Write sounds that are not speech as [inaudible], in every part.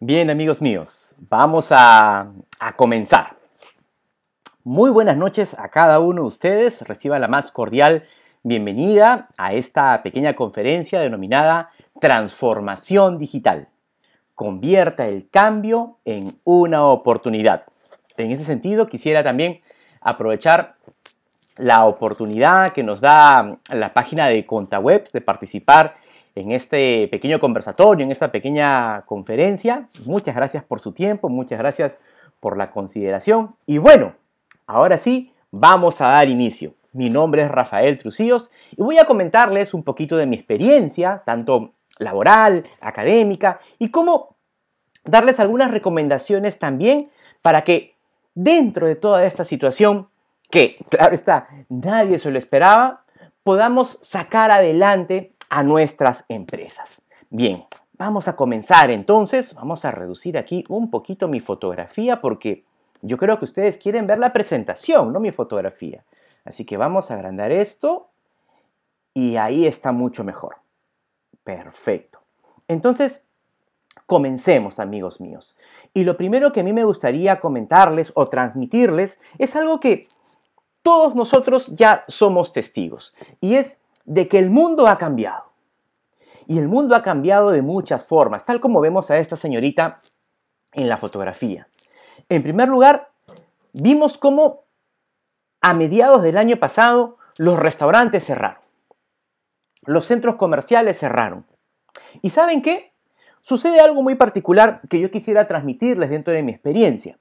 Bien, amigos míos, vamos a, a, comenzar. Muy buenas noches a cada uno de ustedes. Reciba la más cordial bienvenida a esta pequeña conferencia denominada Transformación Digital. Convierta el cambio en una oportunidad. En ese sentido, quisiera también aprovechar la oportunidad que nos da la página de ContaWebs de participar en este pequeño conversatorio, en esta pequeña conferencia. Muchas gracias por su tiempo, muchas gracias por la consideración. Y bueno, ahora sí, vamos a dar inicio. Mi nombre es Rafael Trucíos y voy a comentarles un poquito de mi experiencia, tanto laboral, académica, y cómo darles algunas recomendaciones también para que dentro de toda esta situación, que claro está, nadie se lo esperaba, podamos sacar adelante a nuestras empresas. Bien, vamos a comenzar entonces. Vamos a reducir aquí un poquito mi fotografía porque yo creo que ustedes quieren ver la presentación, no mi fotografía. Así que vamos a agrandar esto y ahí está mucho mejor. Perfecto. Entonces, comencemos, amigos míos. Y lo primero que a mí me gustaría comentarles o transmitirles es algo que todos nosotros ya somos testigos. Y es de que el mundo ha cambiado. Y el mundo ha cambiado de muchas formas, tal como vemos a esta señorita en la fotografía. En primer lugar, vimos cómo a mediados del año pasado los restaurantes cerraron. Los centros comerciales cerraron. ¿Y saben qué? Sucede algo muy particular que yo quisiera transmitirles dentro de mi experiencia.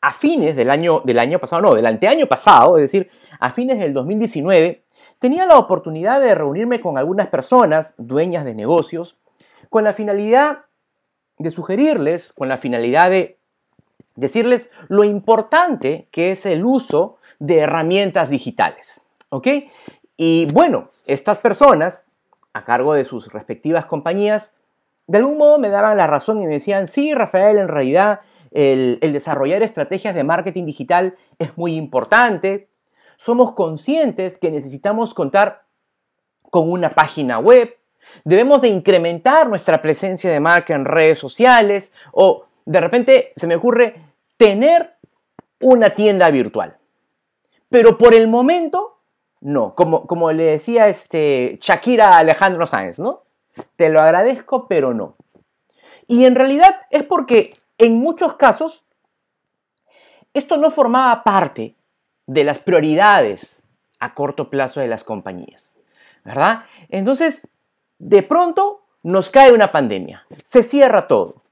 A fines del año, del año pasado, no, del anteaño pasado, es decir, a fines del 2019, tenía la oportunidad de reunirme con algunas personas, dueñas de negocios, con la finalidad de sugerirles, con la finalidad de decirles lo importante que es el uso de herramientas digitales. ¿Ok? Y bueno, estas personas, a cargo de sus respectivas compañías, de algún modo me daban la razón y me decían, sí, Rafael, en realidad el, el desarrollar estrategias de marketing digital es muy importante, somos conscientes que necesitamos contar con una página web, debemos de incrementar nuestra presencia de marca en redes sociales o de repente se me ocurre tener una tienda virtual. Pero por el momento, no. Como, como le decía este Shakira Alejandro Sáenz, ¿no? Te lo agradezco, pero no. Y en realidad es porque en muchos casos esto no formaba parte de las prioridades a corto plazo de las compañías. ¿Verdad? Entonces, de pronto nos cae una pandemia. Se cierra todo.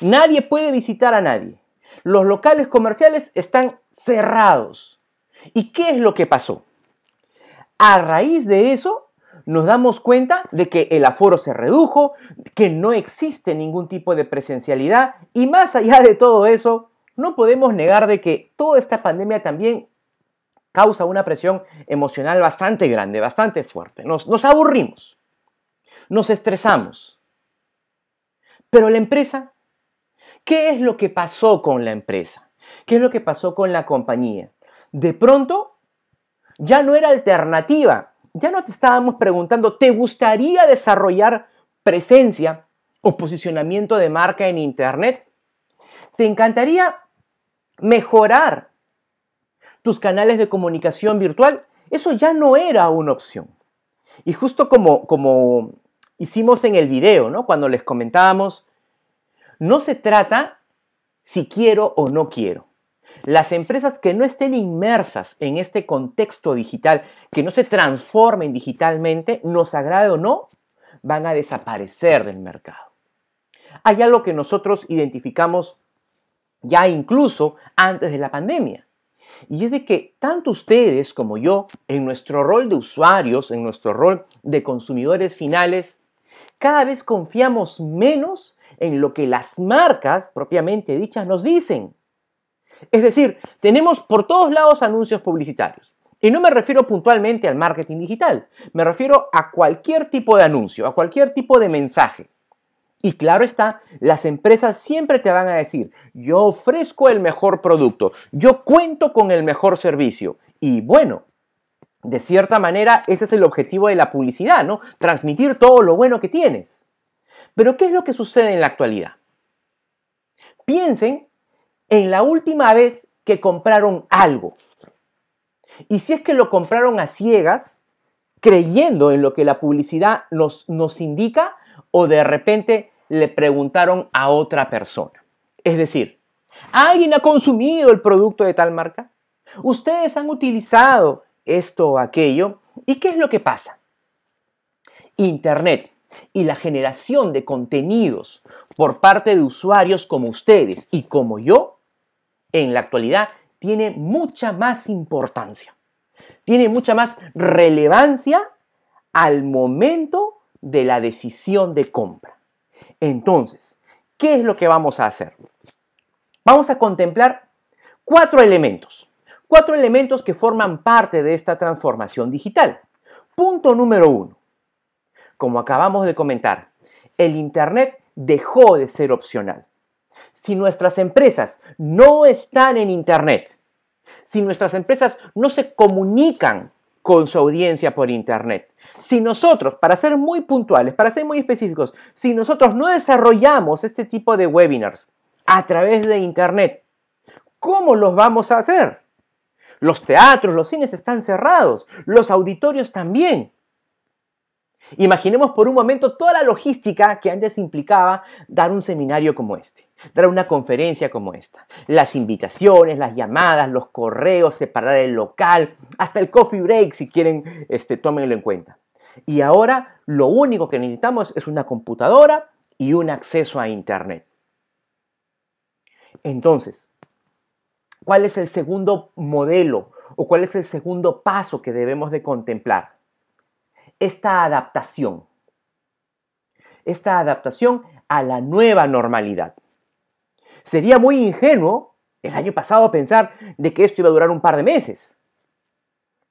Nadie puede visitar a nadie. Los locales comerciales están cerrados. ¿Y qué es lo que pasó? A raíz de eso, nos damos cuenta de que el aforo se redujo, que no existe ningún tipo de presencialidad y más allá de todo eso, no podemos negar de que toda esta pandemia también causa una presión emocional bastante grande, bastante fuerte. Nos, aburrimos, nos estresamos. Pero la empresa, ¿qué es lo que pasó con la empresa? ¿Qué es lo que pasó con la compañía? De pronto, ya no era alternativa. Ya no te estábamos preguntando, ¿te gustaría desarrollar presencia o posicionamiento de marca en Internet? ¿Te encantaría mejorar tus canales de comunicación virtual, eso ya no era una opción. Y justo como, como hicimos en el video, ¿no? cuando les comentábamos, no se trata si quiero o no quiero. Las empresas que no estén inmersas en este contexto digital, que no se transformen digitalmente, nos agrade o no, van a desaparecer del mercado. Hay algo que nosotros identificamos ya incluso antes de la pandemia. Y es de que tanto ustedes como yo, en nuestro rol de usuarios, en nuestro rol de consumidores finales, cada vez confiamos menos en lo que las marcas propiamente dichas nos dicen. Es decir, tenemos por todos lados anuncios publicitarios. Y no me refiero puntualmente al marketing digital, me refiero a cualquier tipo de anuncio, a cualquier tipo de mensaje. Y claro está, las empresas siempre te van a decir, yo ofrezco el mejor producto, yo cuento con el mejor servicio. Y bueno, de cierta manera ese es el objetivo de la publicidad, ¿no? Transmitir todo lo bueno que tienes. Pero ¿qué es lo que sucede en la actualidad? Piensen en la última vez que compraron algo. Y si es que lo compraron a ciegas, creyendo en lo que la publicidad nos, nos indica, o de repente le preguntaron a otra persona. Es decir, ¿alguien ha consumido el producto de tal marca? ¿Ustedes han utilizado esto o aquello? ¿Y qué es lo que pasa? Internet y la generación de contenidos por parte de usuarios como ustedes y como yo, en la actualidad tiene mucha más importancia, tiene mucha más relevancia al momento de la decisión de compra. Entonces, ¿qué es lo que vamos a hacer? Vamos a contemplar cuatro elementos, cuatro elementos que forman parte de esta transformación digital. Punto número uno. Como acabamos de comentar, el Internet dejó de ser opcional. Si nuestras empresas no están en Internet, si nuestras empresas no se comunican con su audiencia por Internet. Si nosotros, para ser muy puntuales, para ser muy específicos, si nosotros no desarrollamos este tipo de webinars a través de Internet, ¿cómo los vamos a hacer? Los teatros, los cines están cerrados, los auditorios también. Imaginemos por un momento toda la logística que antes implicaba dar un seminario como este, dar una conferencia como esta. Las invitaciones, las llamadas, los correos, separar el local, hasta el coffee break si quieren, este, tómenlo en cuenta. Y ahora lo único que necesitamos es una computadora y un acceso a Internet. Entonces, ¿cuál es el segundo modelo o cuál es el segundo paso que debemos de contemplar? esta adaptación. Esta adaptación a la nueva normalidad. Sería muy ingenuo el año pasado pensar de que esto iba a durar un par de meses.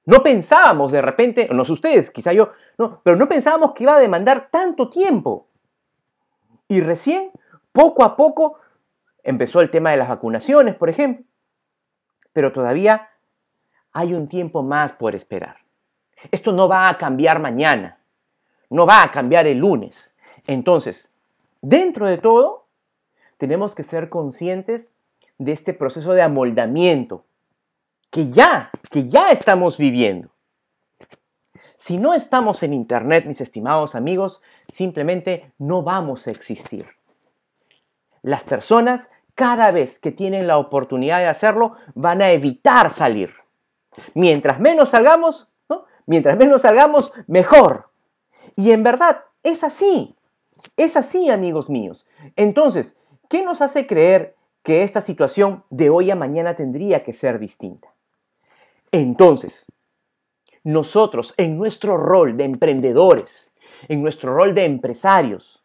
No pensábamos de repente, no sé ustedes, quizá yo, no, pero no pensábamos que iba a demandar tanto tiempo. Y recién, poco a poco, empezó el tema de las vacunaciones, por ejemplo. Pero todavía hay un tiempo más por esperar. Esto no va a cambiar mañana, no va a cambiar el lunes. Entonces, dentro de todo, tenemos que ser conscientes de este proceso de amoldamiento que ya, que ya estamos viviendo. Si no estamos en Internet, mis estimados amigos, simplemente no vamos a existir. Las personas, cada vez que tienen la oportunidad de hacerlo, van a evitar salir. Mientras menos salgamos, Mientras menos salgamos, mejor. Y en verdad, es así. Es así, amigos míos. Entonces, ¿qué nos hace creer que esta situación de hoy a mañana tendría que ser distinta? Entonces, nosotros en nuestro rol de emprendedores, en nuestro rol de empresarios,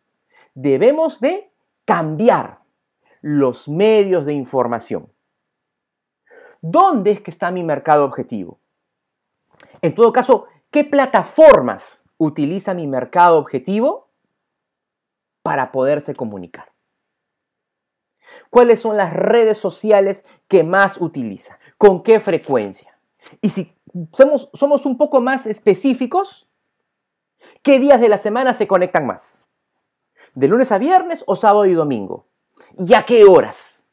debemos de cambiar los medios de información. ¿Dónde es que está mi mercado objetivo? En todo caso, ¿qué plataformas utiliza mi mercado objetivo para poderse comunicar? ¿Cuáles son las redes sociales que más utiliza? ¿Con qué frecuencia? Y si somos, somos un poco más específicos, ¿qué días de la semana se conectan más? ¿De lunes a viernes o sábado y domingo? ¿Y a qué horas?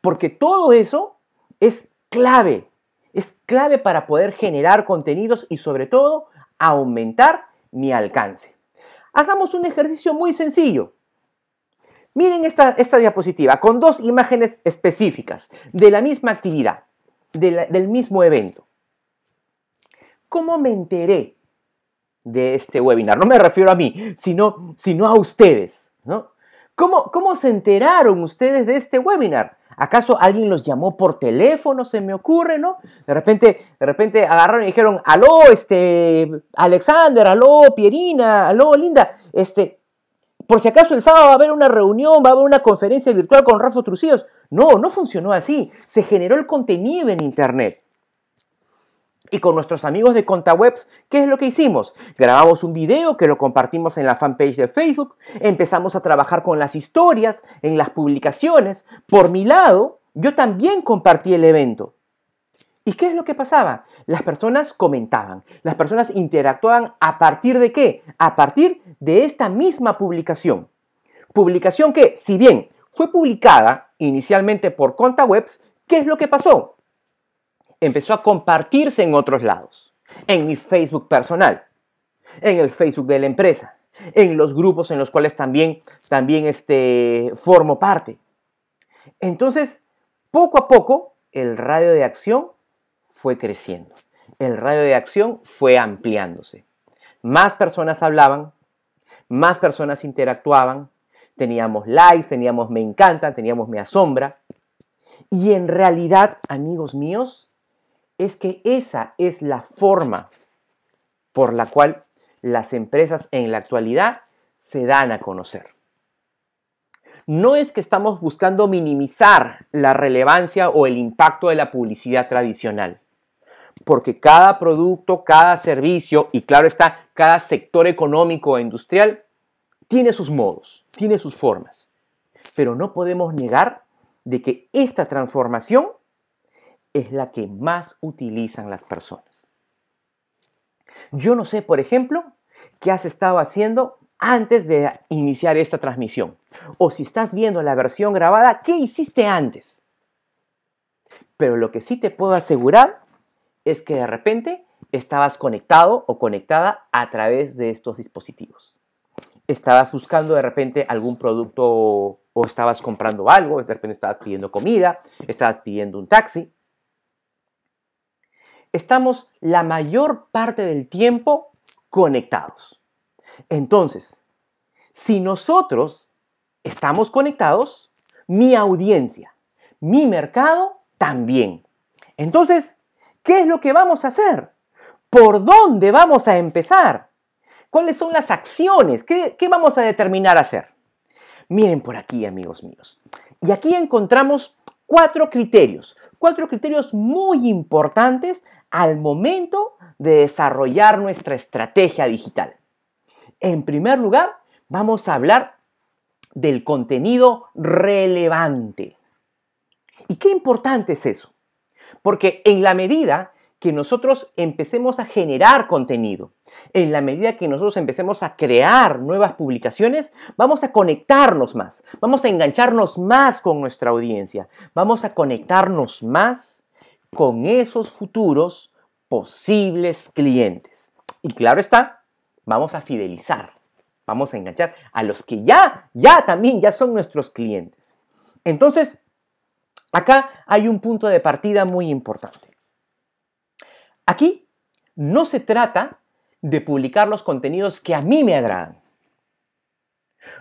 Porque todo eso es clave es clave para poder generar contenidos y sobre todo aumentar mi alcance. Hagamos un ejercicio muy sencillo. Miren esta, esta diapositiva con dos imágenes específicas de la misma actividad, del mismo evento. ¿Cómo me enteré de este webinar? No me refiero a mí, sino, sino a ustedes. ¿no? ¿Cómo, ¿Cómo se enteraron ustedes de este webinar? ¿Acaso alguien los llamó por teléfono? Se me ocurre, ¿no? De repente, de repente agarraron y dijeron, aló, este, Alexander, aló, Pierina, aló, Linda, este, por si acaso el sábado va a haber una reunión, va a haber una conferencia virtual con Rafa Trucíos. No, no funcionó así. Se generó el contenido en Internet. Y con nuestros amigos de ContaWebs, ¿qué es lo que hicimos? Grabamos un video que lo compartimos en la fanpage de Facebook, empezamos a trabajar con las historias, en las publicaciones. Por mi lado, yo también compartí el evento. ¿Y qué es lo que pasaba? Las personas comentaban, las personas interactuaban a partir de qué? A partir de esta misma publicación. Publicación que, si bien fue publicada inicialmente por conta webs, ¿qué es lo que pasó? Empezó a compartirse en otros lados, en mi Facebook personal, en el Facebook de la empresa, en los grupos en los cuales también, también este, formo parte. Entonces, poco a poco, el radio de acción fue creciendo. El radio de acción fue ampliándose. Más personas hablaban, más personas interactuaban, teníamos likes, teníamos me encanta, teníamos me asombra. Y en realidad, amigos míos, es que esa es la forma por la cual las empresas en la actualidad se dan a conocer. No es que estamos buscando minimizar la relevancia o el impacto de la publicidad tradicional, porque cada producto, cada servicio y claro está, cada sector económico e industrial tiene sus modos, tiene sus formas. Pero no podemos negar de que esta transformación es la que más utilizan las personas. Yo no sé, por ejemplo, qué has estado haciendo antes de iniciar esta transmisión. O si estás viendo la versión grabada, ¿qué hiciste antes? Pero lo que sí te puedo asegurar es que de repente estabas conectado o conectada a través de estos dispositivos. Estabas buscando de repente algún producto o estabas comprando algo, de repente estabas pidiendo comida, estabas pidiendo un taxi. Estamos la mayor parte del tiempo conectados. Entonces, si nosotros estamos conectados, mi audiencia, mi mercado también. Entonces, ¿qué es lo que vamos a hacer? ¿Por dónde vamos a empezar? ¿Cuáles son las acciones? ¿Qué, vamos a determinar hacer? Miren por aquí, amigos míos. Y aquí encontramos cuatro criterios, cuatro criterios muy importantes al momento de desarrollar nuestra estrategia digital. En primer lugar, vamos a hablar del contenido relevante. ¿Y qué importante es eso? Porque en la medida que nosotros empecemos a generar contenido, en la medida que nosotros empecemos a crear nuevas publicaciones, vamos a conectarnos más, vamos a engancharnos más con nuestra audiencia, vamos a conectarnos más con esos futuros posibles clientes. Y claro está, vamos a fidelizar, vamos a enganchar a los que ya, ya también, ya son nuestros clientes. Entonces, acá hay un punto de partida muy importante. Aquí no se trata de publicar los contenidos que a mí me agradan.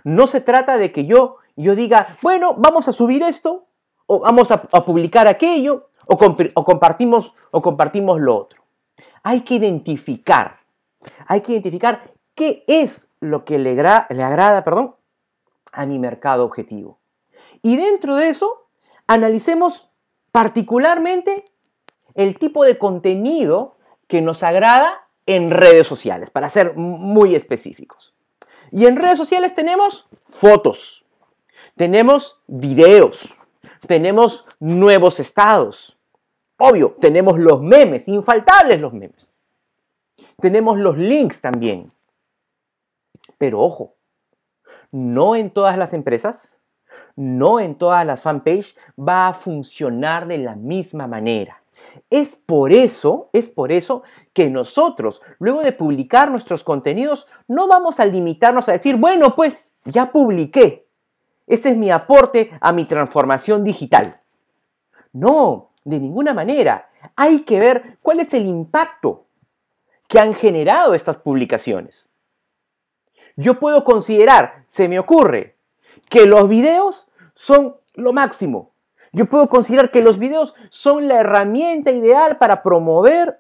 No se trata de que yo, yo diga, bueno, vamos a subir esto, o vamos a, publicar aquello, o, compartimos, o compartimos lo otro. Hay que identificar, hay que identificar qué es lo que le, le agrada perdón, a mi mercado objetivo. Y dentro de eso, analicemos particularmente el tipo de contenido que nos agrada en redes sociales, para ser muy específicos. Y en redes sociales tenemos fotos, tenemos videos, tenemos nuevos estados. Obvio, tenemos los memes, infaltables los memes. Tenemos los links también. Pero ojo, no en todas las empresas, no en todas las fanpages va a funcionar de la misma manera. Es por eso, es por eso que nosotros, luego de publicar nuestros contenidos, no vamos a limitarnos a decir, bueno, pues ya publiqué. Ese es mi aporte a mi transformación digital. No, de ninguna manera. Hay que ver cuál es el impacto que han generado estas publicaciones. Yo puedo considerar, se me ocurre, que los videos son lo máximo. Yo puedo considerar que los videos son la herramienta ideal para promover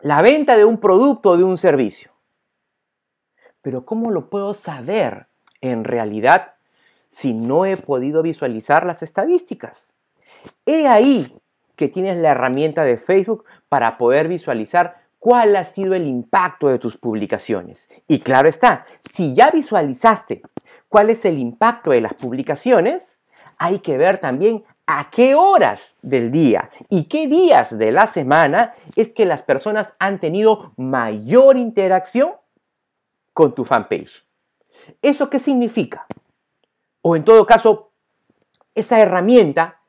la venta de un producto o de un servicio. Pero ¿cómo lo puedo saber en realidad si no he podido visualizar las estadísticas? He ahí que tienes la herramienta de Facebook para poder visualizar cuál ha sido el impacto de tus publicaciones. Y claro está, si ya visualizaste cuál es el impacto de las publicaciones, hay que ver también a qué horas del día y qué días de la semana es que las personas han tenido mayor interacción con tu fanpage. ¿Eso qué significa? O en todo caso, esa herramienta,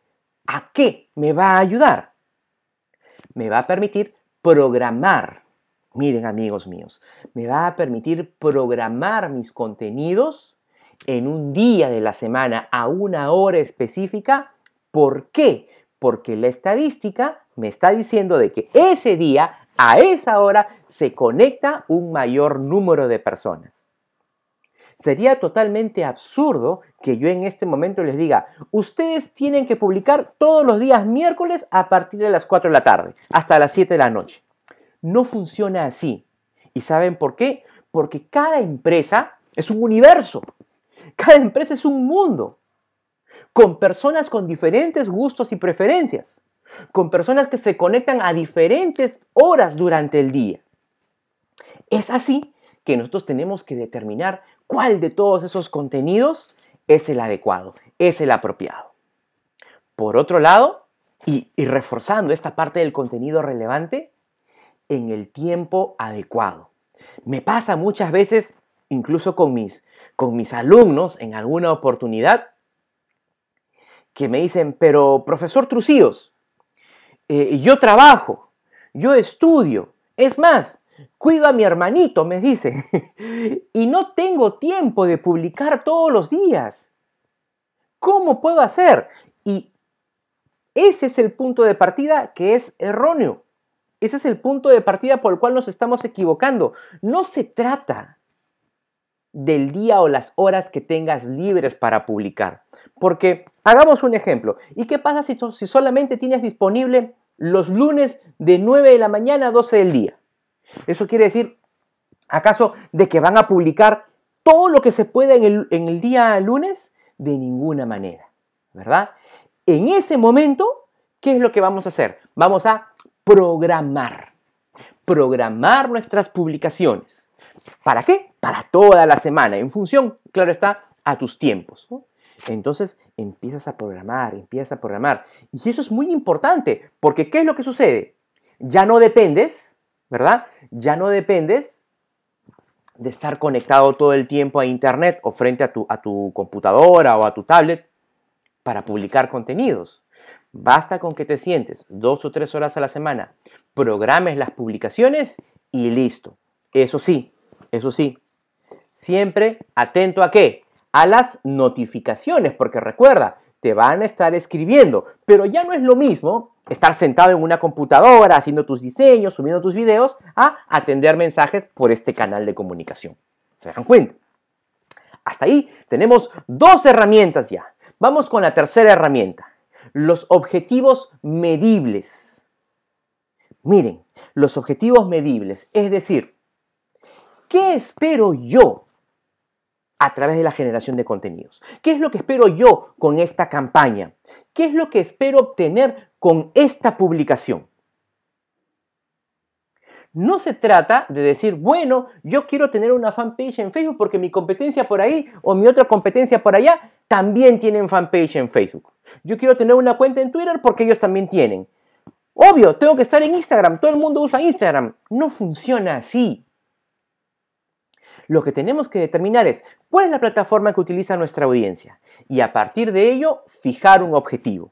¿a qué me va a ayudar? Me va a permitir programar. Miren amigos míos, me va a permitir programar mis contenidos en un día de la semana a una hora específica. ¿Por qué? Porque la estadística me está diciendo de que ese día, a esa hora, se conecta un mayor número de personas. Sería totalmente absurdo que yo en este momento les diga, ustedes tienen que publicar todos los días miércoles a partir de las 4 de la tarde, hasta las 7 de la noche. No funciona así. ¿Y saben por qué? Porque cada empresa es un universo. Cada empresa es un mundo. Con personas con diferentes gustos y preferencias. Con personas que se conectan a diferentes horas durante el día. Es así que nosotros tenemos que determinar cuál de todos esos contenidos es el adecuado, es el apropiado. Por otro lado, y, reforzando esta parte del contenido relevante, en el tiempo adecuado. Me pasa muchas veces, incluso con mis, con mis alumnos en alguna oportunidad, que me dicen, pero profesor Trucíos, eh, yo trabajo, yo estudio, es más, Cuido a mi hermanito, me dice, [laughs] y no tengo tiempo de publicar todos los días. ¿Cómo puedo hacer? Y ese es el punto de partida que es erróneo. Ese es el punto de partida por el cual nos estamos equivocando. No se trata del día o las horas que tengas libres para publicar. Porque hagamos un ejemplo. ¿Y qué pasa si, solamente tienes disponible los lunes de 9 de la mañana a 12 del día? Eso quiere decir, ¿acaso de que van a publicar todo lo que se pueda en el, en el día lunes? De ninguna manera, ¿verdad? En ese momento, ¿qué es lo que vamos a hacer? Vamos a programar, programar nuestras publicaciones. ¿Para qué? Para toda la semana, en función, claro está, a tus tiempos. Entonces empiezas a programar, empiezas a programar. Y eso es muy importante, porque ¿qué es lo que sucede? Ya no dependes ¿verdad? Ya no dependes de estar conectado todo el tiempo a Internet o frente a tu, a tu computadora o a tu tablet para publicar contenidos. Basta con que te sientes dos o tres horas a la semana, programes las publicaciones y listo. Eso sí, eso sí, siempre atento a qué? A las notificaciones, porque recuerda, te van a estar escribiendo, pero ya no es lo mismo estar sentado en una computadora haciendo tus diseños, subiendo tus videos, a atender mensajes por este canal de comunicación. ¿Se dan cuenta? Hasta ahí tenemos dos herramientas ya. Vamos con la tercera herramienta, los objetivos medibles. Miren, los objetivos medibles, es decir, ¿qué espero yo a través de la generación de contenidos. ¿Qué es lo que espero yo con esta campaña? ¿Qué es lo que espero obtener con esta publicación? No se trata de decir, bueno, yo quiero tener una fanpage en Facebook porque mi competencia por ahí o mi otra competencia por allá también tienen fanpage en Facebook. Yo quiero tener una cuenta en Twitter porque ellos también tienen. Obvio, tengo que estar en Instagram, todo el mundo usa Instagram. No funciona así. Lo que tenemos que determinar es cuál es la plataforma que utiliza nuestra audiencia y a partir de ello fijar un objetivo.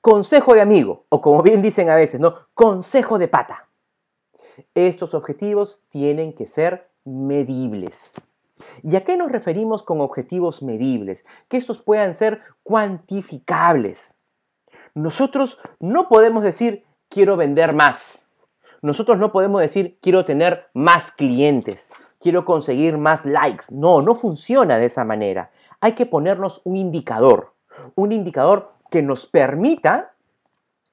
Consejo de amigo, o como bien dicen a veces, ¿no? Consejo de pata. Estos objetivos tienen que ser medibles. ¿Y a qué nos referimos con objetivos medibles? Que estos puedan ser cuantificables. Nosotros no podemos decir quiero vender más. Nosotros no podemos decir quiero tener más clientes quiero conseguir más likes. No, no funciona de esa manera. Hay que ponernos un indicador, un indicador que nos permita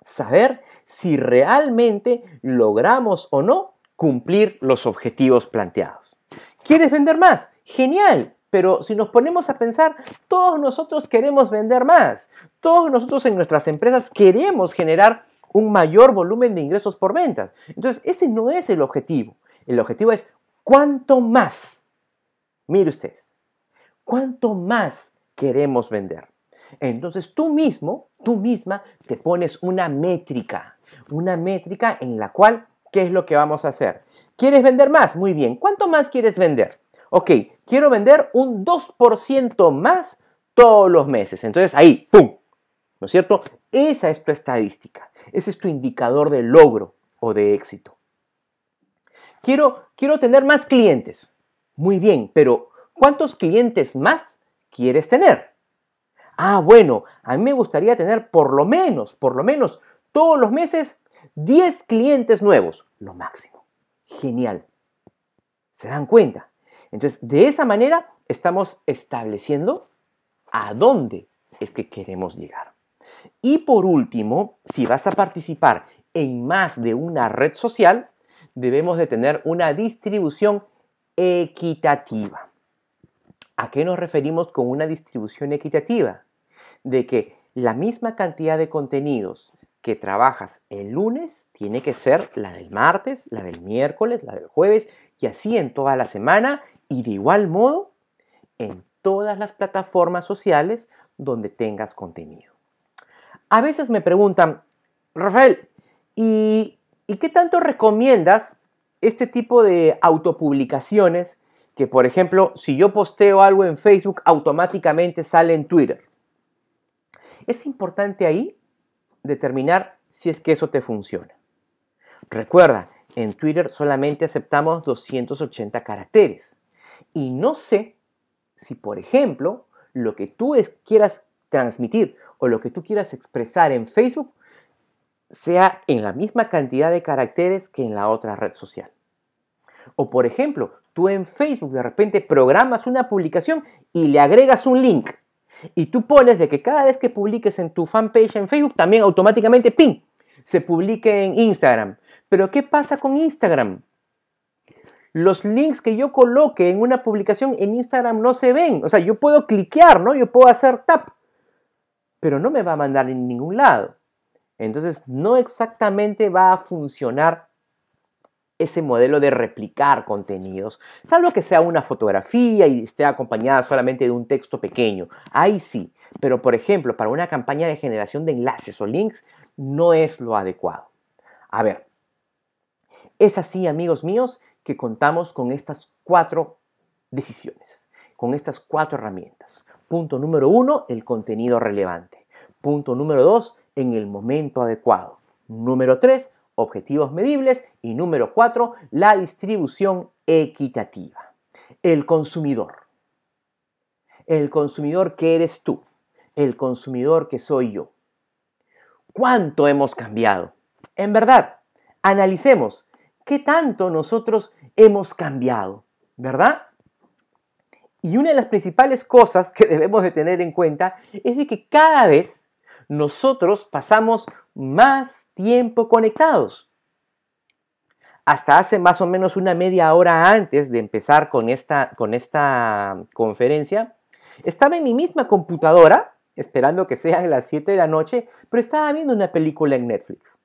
saber si realmente logramos o no cumplir los objetivos planteados. ¿Quieres vender más? Genial. Pero si nos ponemos a pensar, todos nosotros queremos vender más. Todos nosotros en nuestras empresas queremos generar un mayor volumen de ingresos por ventas. Entonces, ese no es el objetivo. El objetivo es ¿Cuánto más? Mire ustedes, ¿cuánto más queremos vender? Entonces tú mismo, tú misma, te pones una métrica, una métrica en la cual, ¿qué es lo que vamos a hacer? ¿Quieres vender más? Muy bien, ¿cuánto más quieres vender? Ok, quiero vender un 2% más todos los meses. Entonces ahí, ¡pum! ¿no es cierto? Esa es tu estadística, ese es tu indicador de logro o de éxito. Quiero, quiero tener más clientes. Muy bien, pero ¿cuántos clientes más quieres tener? Ah, bueno, a mí me gustaría tener por lo menos, por lo menos todos los meses 10 clientes nuevos, lo máximo. Genial. ¿Se dan cuenta? Entonces, de esa manera estamos estableciendo a dónde es que queremos llegar. Y por último, si vas a participar en más de una red social, debemos de tener una distribución equitativa. ¿A qué nos referimos con una distribución equitativa? De que la misma cantidad de contenidos que trabajas el lunes tiene que ser la del martes, la del miércoles, la del jueves y así en toda la semana y de igual modo en todas las plataformas sociales donde tengas contenido. A veces me preguntan, Rafael, ¿y, qué tanto recomiendas este tipo de autopublicaciones que, por ejemplo, si yo posteo algo en Facebook, automáticamente sale en Twitter? Es importante ahí determinar si es que eso te funciona. Recuerda, en Twitter solamente aceptamos 280 caracteres. Y no sé si, por ejemplo, lo que tú quieras transmitir o lo que tú quieras expresar en Facebook sea en la misma cantidad de caracteres que en la otra red social. O por ejemplo, tú en Facebook de repente programas una publicación y le agregas un link. Y tú pones de que cada vez que publiques en tu fanpage en Facebook, también automáticamente, ¡ping!, se publique en Instagram. Pero ¿qué pasa con Instagram? Los links que yo coloque en una publicación en Instagram no se ven. O sea, yo puedo cliquear, ¿no? Yo puedo hacer tap, pero no me va a mandar en ningún lado. Entonces, no exactamente va a funcionar ese modelo de replicar contenidos, salvo que sea una fotografía y esté acompañada solamente de un texto pequeño. Ahí sí, pero por ejemplo, para una campaña de generación de enlaces o links, no es lo adecuado. A ver, es así, amigos míos, que contamos con estas cuatro decisiones, con estas cuatro herramientas. Punto número uno, el contenido relevante. Punto número dos, en el momento adecuado. Número tres, objetivos medibles. Y número cuatro, la distribución equitativa. El consumidor. El consumidor que eres tú. El consumidor que soy yo. ¿Cuánto hemos cambiado? En verdad, analicemos qué tanto nosotros hemos cambiado, ¿verdad? Y una de las principales cosas que [laughs] debemos de tener en cuenta es de que cada vez nosotros pasamos más tiempo conectados. Hasta hace más o menos una media hora antes de empezar con esta, con esta conferencia, estaba en mi misma computadora, esperando que sean las 7 de la noche, pero estaba viendo una película en Netflix.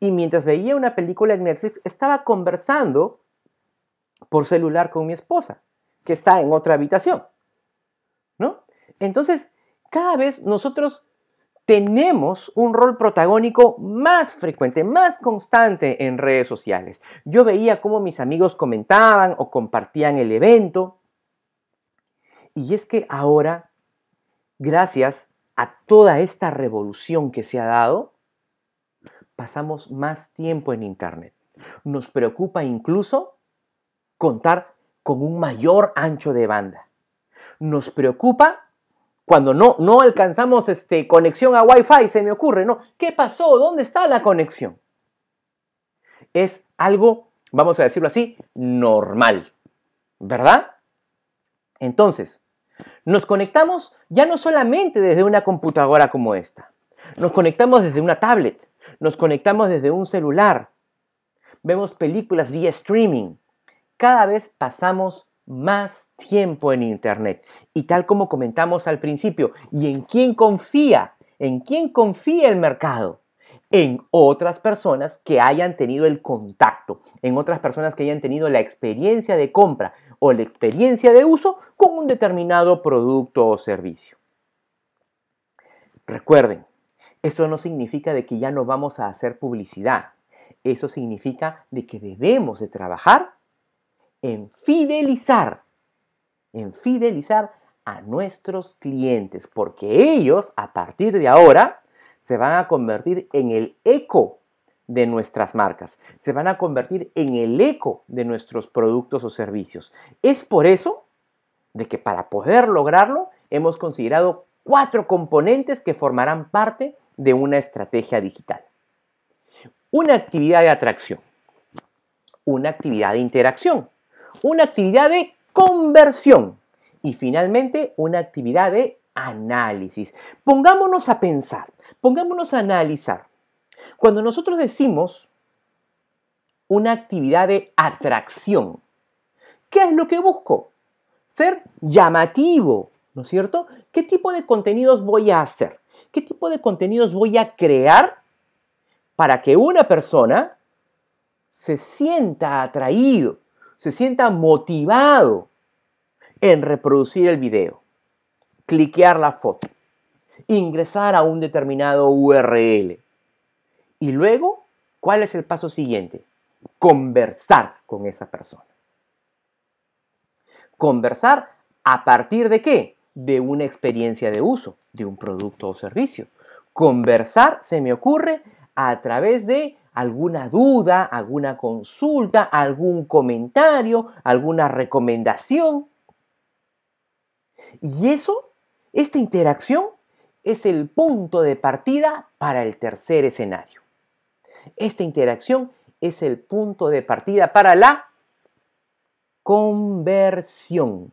Y mientras veía una película en Netflix, estaba conversando por celular con mi esposa que está en otra habitación. ¿No? Entonces, cada vez nosotros tenemos un rol protagónico más frecuente, más constante en redes sociales. Yo veía cómo mis amigos comentaban o compartían el evento. Y es que ahora, gracias a toda esta revolución que se ha dado, pasamos más tiempo en Internet. Nos preocupa incluso contar con un mayor ancho de banda. Nos preocupa cuando no, no alcanzamos este, conexión a Wi-Fi, se me ocurre, ¿no? ¿Qué pasó? ¿Dónde está la conexión? Es algo, vamos a decirlo así, normal, ¿verdad? Entonces, nos conectamos ya no solamente desde una computadora como esta, nos conectamos desde una tablet, nos conectamos desde un celular, vemos películas vía streaming, cada vez pasamos más tiempo en Internet. Y tal como comentamos al principio, ¿y en quién confía? ¿En quién confía el mercado? En otras personas que hayan tenido el contacto, en otras personas que hayan tenido la experiencia de compra o la experiencia de uso con un determinado producto o servicio. Recuerden, eso no significa de que ya no vamos a hacer publicidad. Eso significa de que debemos de trabajar en fidelizar, en fidelizar a nuestros clientes, porque ellos a partir de ahora se van a convertir en el eco de nuestras marcas, se van a convertir en el eco de nuestros productos o servicios. Es por eso de que para poder lograrlo hemos considerado cuatro componentes que formarán parte de una estrategia digital. Una actividad de atracción, una actividad de interacción, una actividad de conversión y finalmente una actividad de análisis. Pongámonos a pensar, pongámonos a analizar. Cuando nosotros decimos una actividad de atracción, ¿qué es lo que busco? Ser llamativo, ¿no es cierto? ¿Qué tipo de contenidos voy a hacer? ¿Qué tipo de contenidos voy a crear para que una persona se sienta atraído, se sienta motivado en reproducir el video, cliquear la foto, ingresar a un determinado URL. Y luego, ¿cuál es el paso siguiente? Conversar con esa persona. Conversar a partir de qué? De una experiencia de uso, de un producto o servicio. Conversar, se me ocurre, a través de alguna duda, alguna consulta, algún comentario, alguna recomendación. Y eso, esta interacción, es el punto de partida para el tercer escenario. Esta interacción es el punto de partida para la conversión.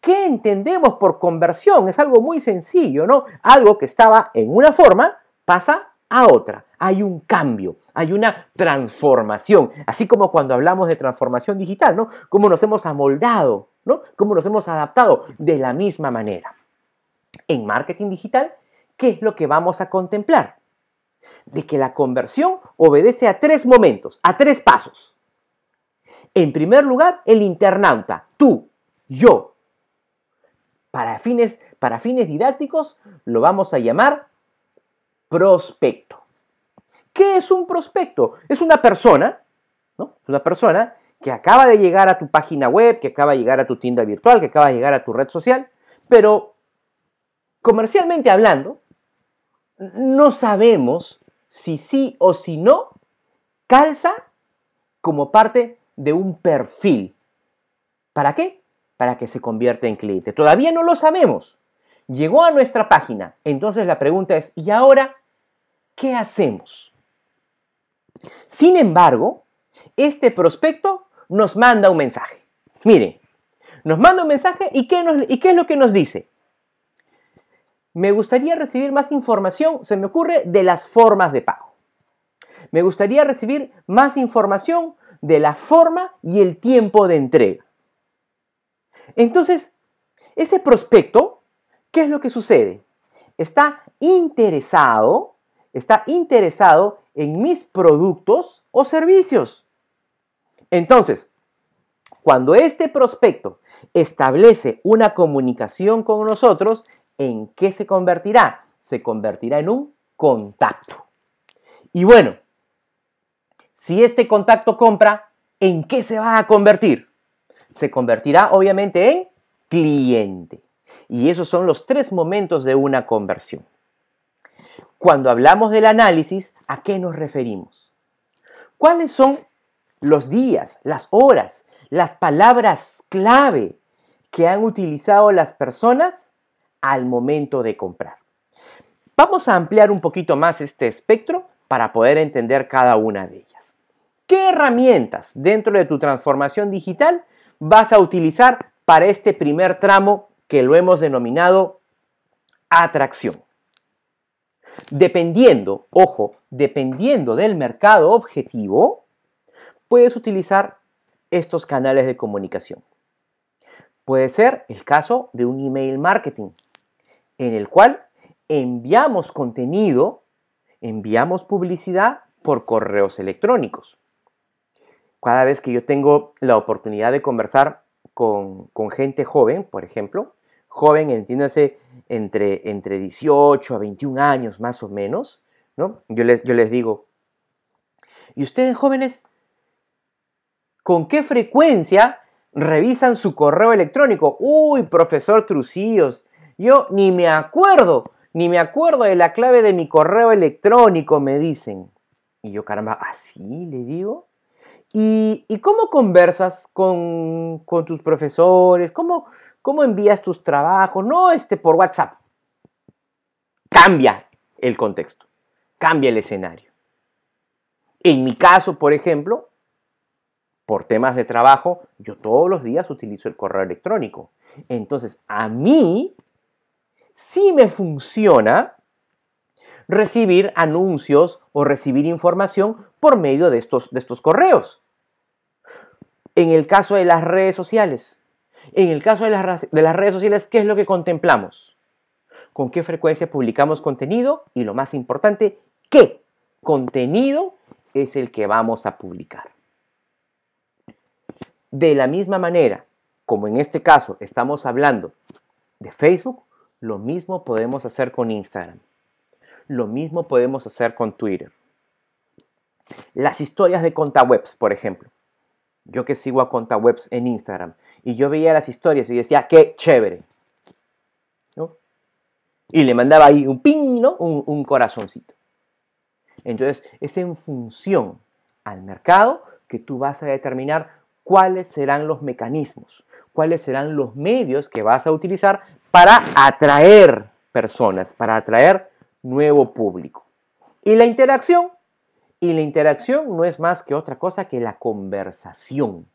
¿Qué entendemos por conversión? Es algo muy sencillo, ¿no? Algo que estaba en una forma pasa a otra. Hay un cambio, hay una transformación. Así como cuando hablamos de transformación digital, ¿no? Cómo nos hemos amoldado, ¿no? Cómo nos hemos adaptado de la misma manera. En marketing digital, ¿qué es lo que vamos a contemplar? De que la conversión obedece a tres momentos, a tres pasos. En primer lugar, el internauta, tú, yo. Para fines, para fines didácticos lo vamos a llamar prospecto. ¿Qué es un prospecto? Es una persona, ¿no? Una persona que acaba de llegar a tu página web, que acaba de llegar a tu tienda virtual, que acaba de llegar a tu red social, pero comercialmente hablando, no sabemos si sí o si no calza como parte de un perfil. ¿Para qué? Para que se convierta en cliente. Todavía no lo sabemos llegó a nuestra página. Entonces la pregunta es, ¿y ahora qué hacemos? Sin embargo, este prospecto nos manda un mensaje. Miren, nos manda un mensaje y ¿qué, ¿y qué es lo que nos dice? Me gustaría recibir más información, se me ocurre, de las formas de pago. Me gustaría recibir más información de la forma y el tiempo de entrega. Entonces, ese prospecto ¿qué es lo que sucede? Está interesado, está interesado en mis productos o servicios. Entonces, cuando este prospecto establece una comunicación con nosotros, ¿en qué se convertirá? Se convertirá en un contacto. Y bueno, si este contacto compra, ¿en qué se va a convertir? Se convertirá obviamente en cliente. Y esos son los tres momentos de una conversión. Cuando hablamos del análisis, ¿a qué nos referimos? ¿Cuáles son los días, las horas, las palabras clave que han utilizado las personas al momento de comprar? Vamos a ampliar un poquito más este espectro para poder entender cada una de ellas. ¿Qué herramientas dentro de tu transformación digital vas a utilizar para este primer tramo que lo hemos denominado atracción. Dependiendo, ojo, dependiendo del mercado objetivo, puedes utilizar estos canales de comunicación. Puede ser el caso de un email marketing, en el cual enviamos contenido, enviamos publicidad por correos electrónicos. Cada vez que yo tengo la oportunidad de conversar con, con gente joven, por ejemplo, joven, entiéndase, entre, entre 18 a 21 años más o menos, ¿no? Yo les, yo les digo, ¿y ustedes jóvenes con qué frecuencia revisan su correo electrónico. Uy, profesor Trucillos, yo ni me acuerdo, ni me acuerdo de la clave de mi correo electrónico, me dicen. Y yo, caramba, ¿así le digo? ¿Y, cómo conversas con, tus profesores? ¿Cómo, ¿Cómo envías tus trabajos? No este por WhatsApp. Cambia el contexto, cambia el escenario. En mi caso, por ejemplo, por temas de trabajo, yo todos los días utilizo el correo electrónico. Entonces, a mí sí me funciona recibir anuncios o recibir información por medio de estos, de estos correos. En el caso de las redes sociales, en el caso de las, de las redes sociales, ¿qué es lo que contemplamos? ¿Con qué frecuencia publicamos contenido? Y lo más importante, ¿qué contenido es el que vamos a publicar? De la misma manera, como en este caso estamos hablando de Facebook, lo mismo podemos hacer con Instagram. Lo mismo podemos hacer con Twitter. Las historias de ContaWebs, por ejemplo. Yo que sigo a ContaWebs en Instagram y yo veía las historias y decía, qué chévere. Y le mandaba ahí un ping, un, un corazoncito. Entonces, es en función al mercado que tú vas a determinar cuáles serán los mecanismos, cuáles serán los medios que vas a utilizar para atraer personas, para atraer nuevo público. Y la interacción, y la interacción no es más que otra cosa que la conversación.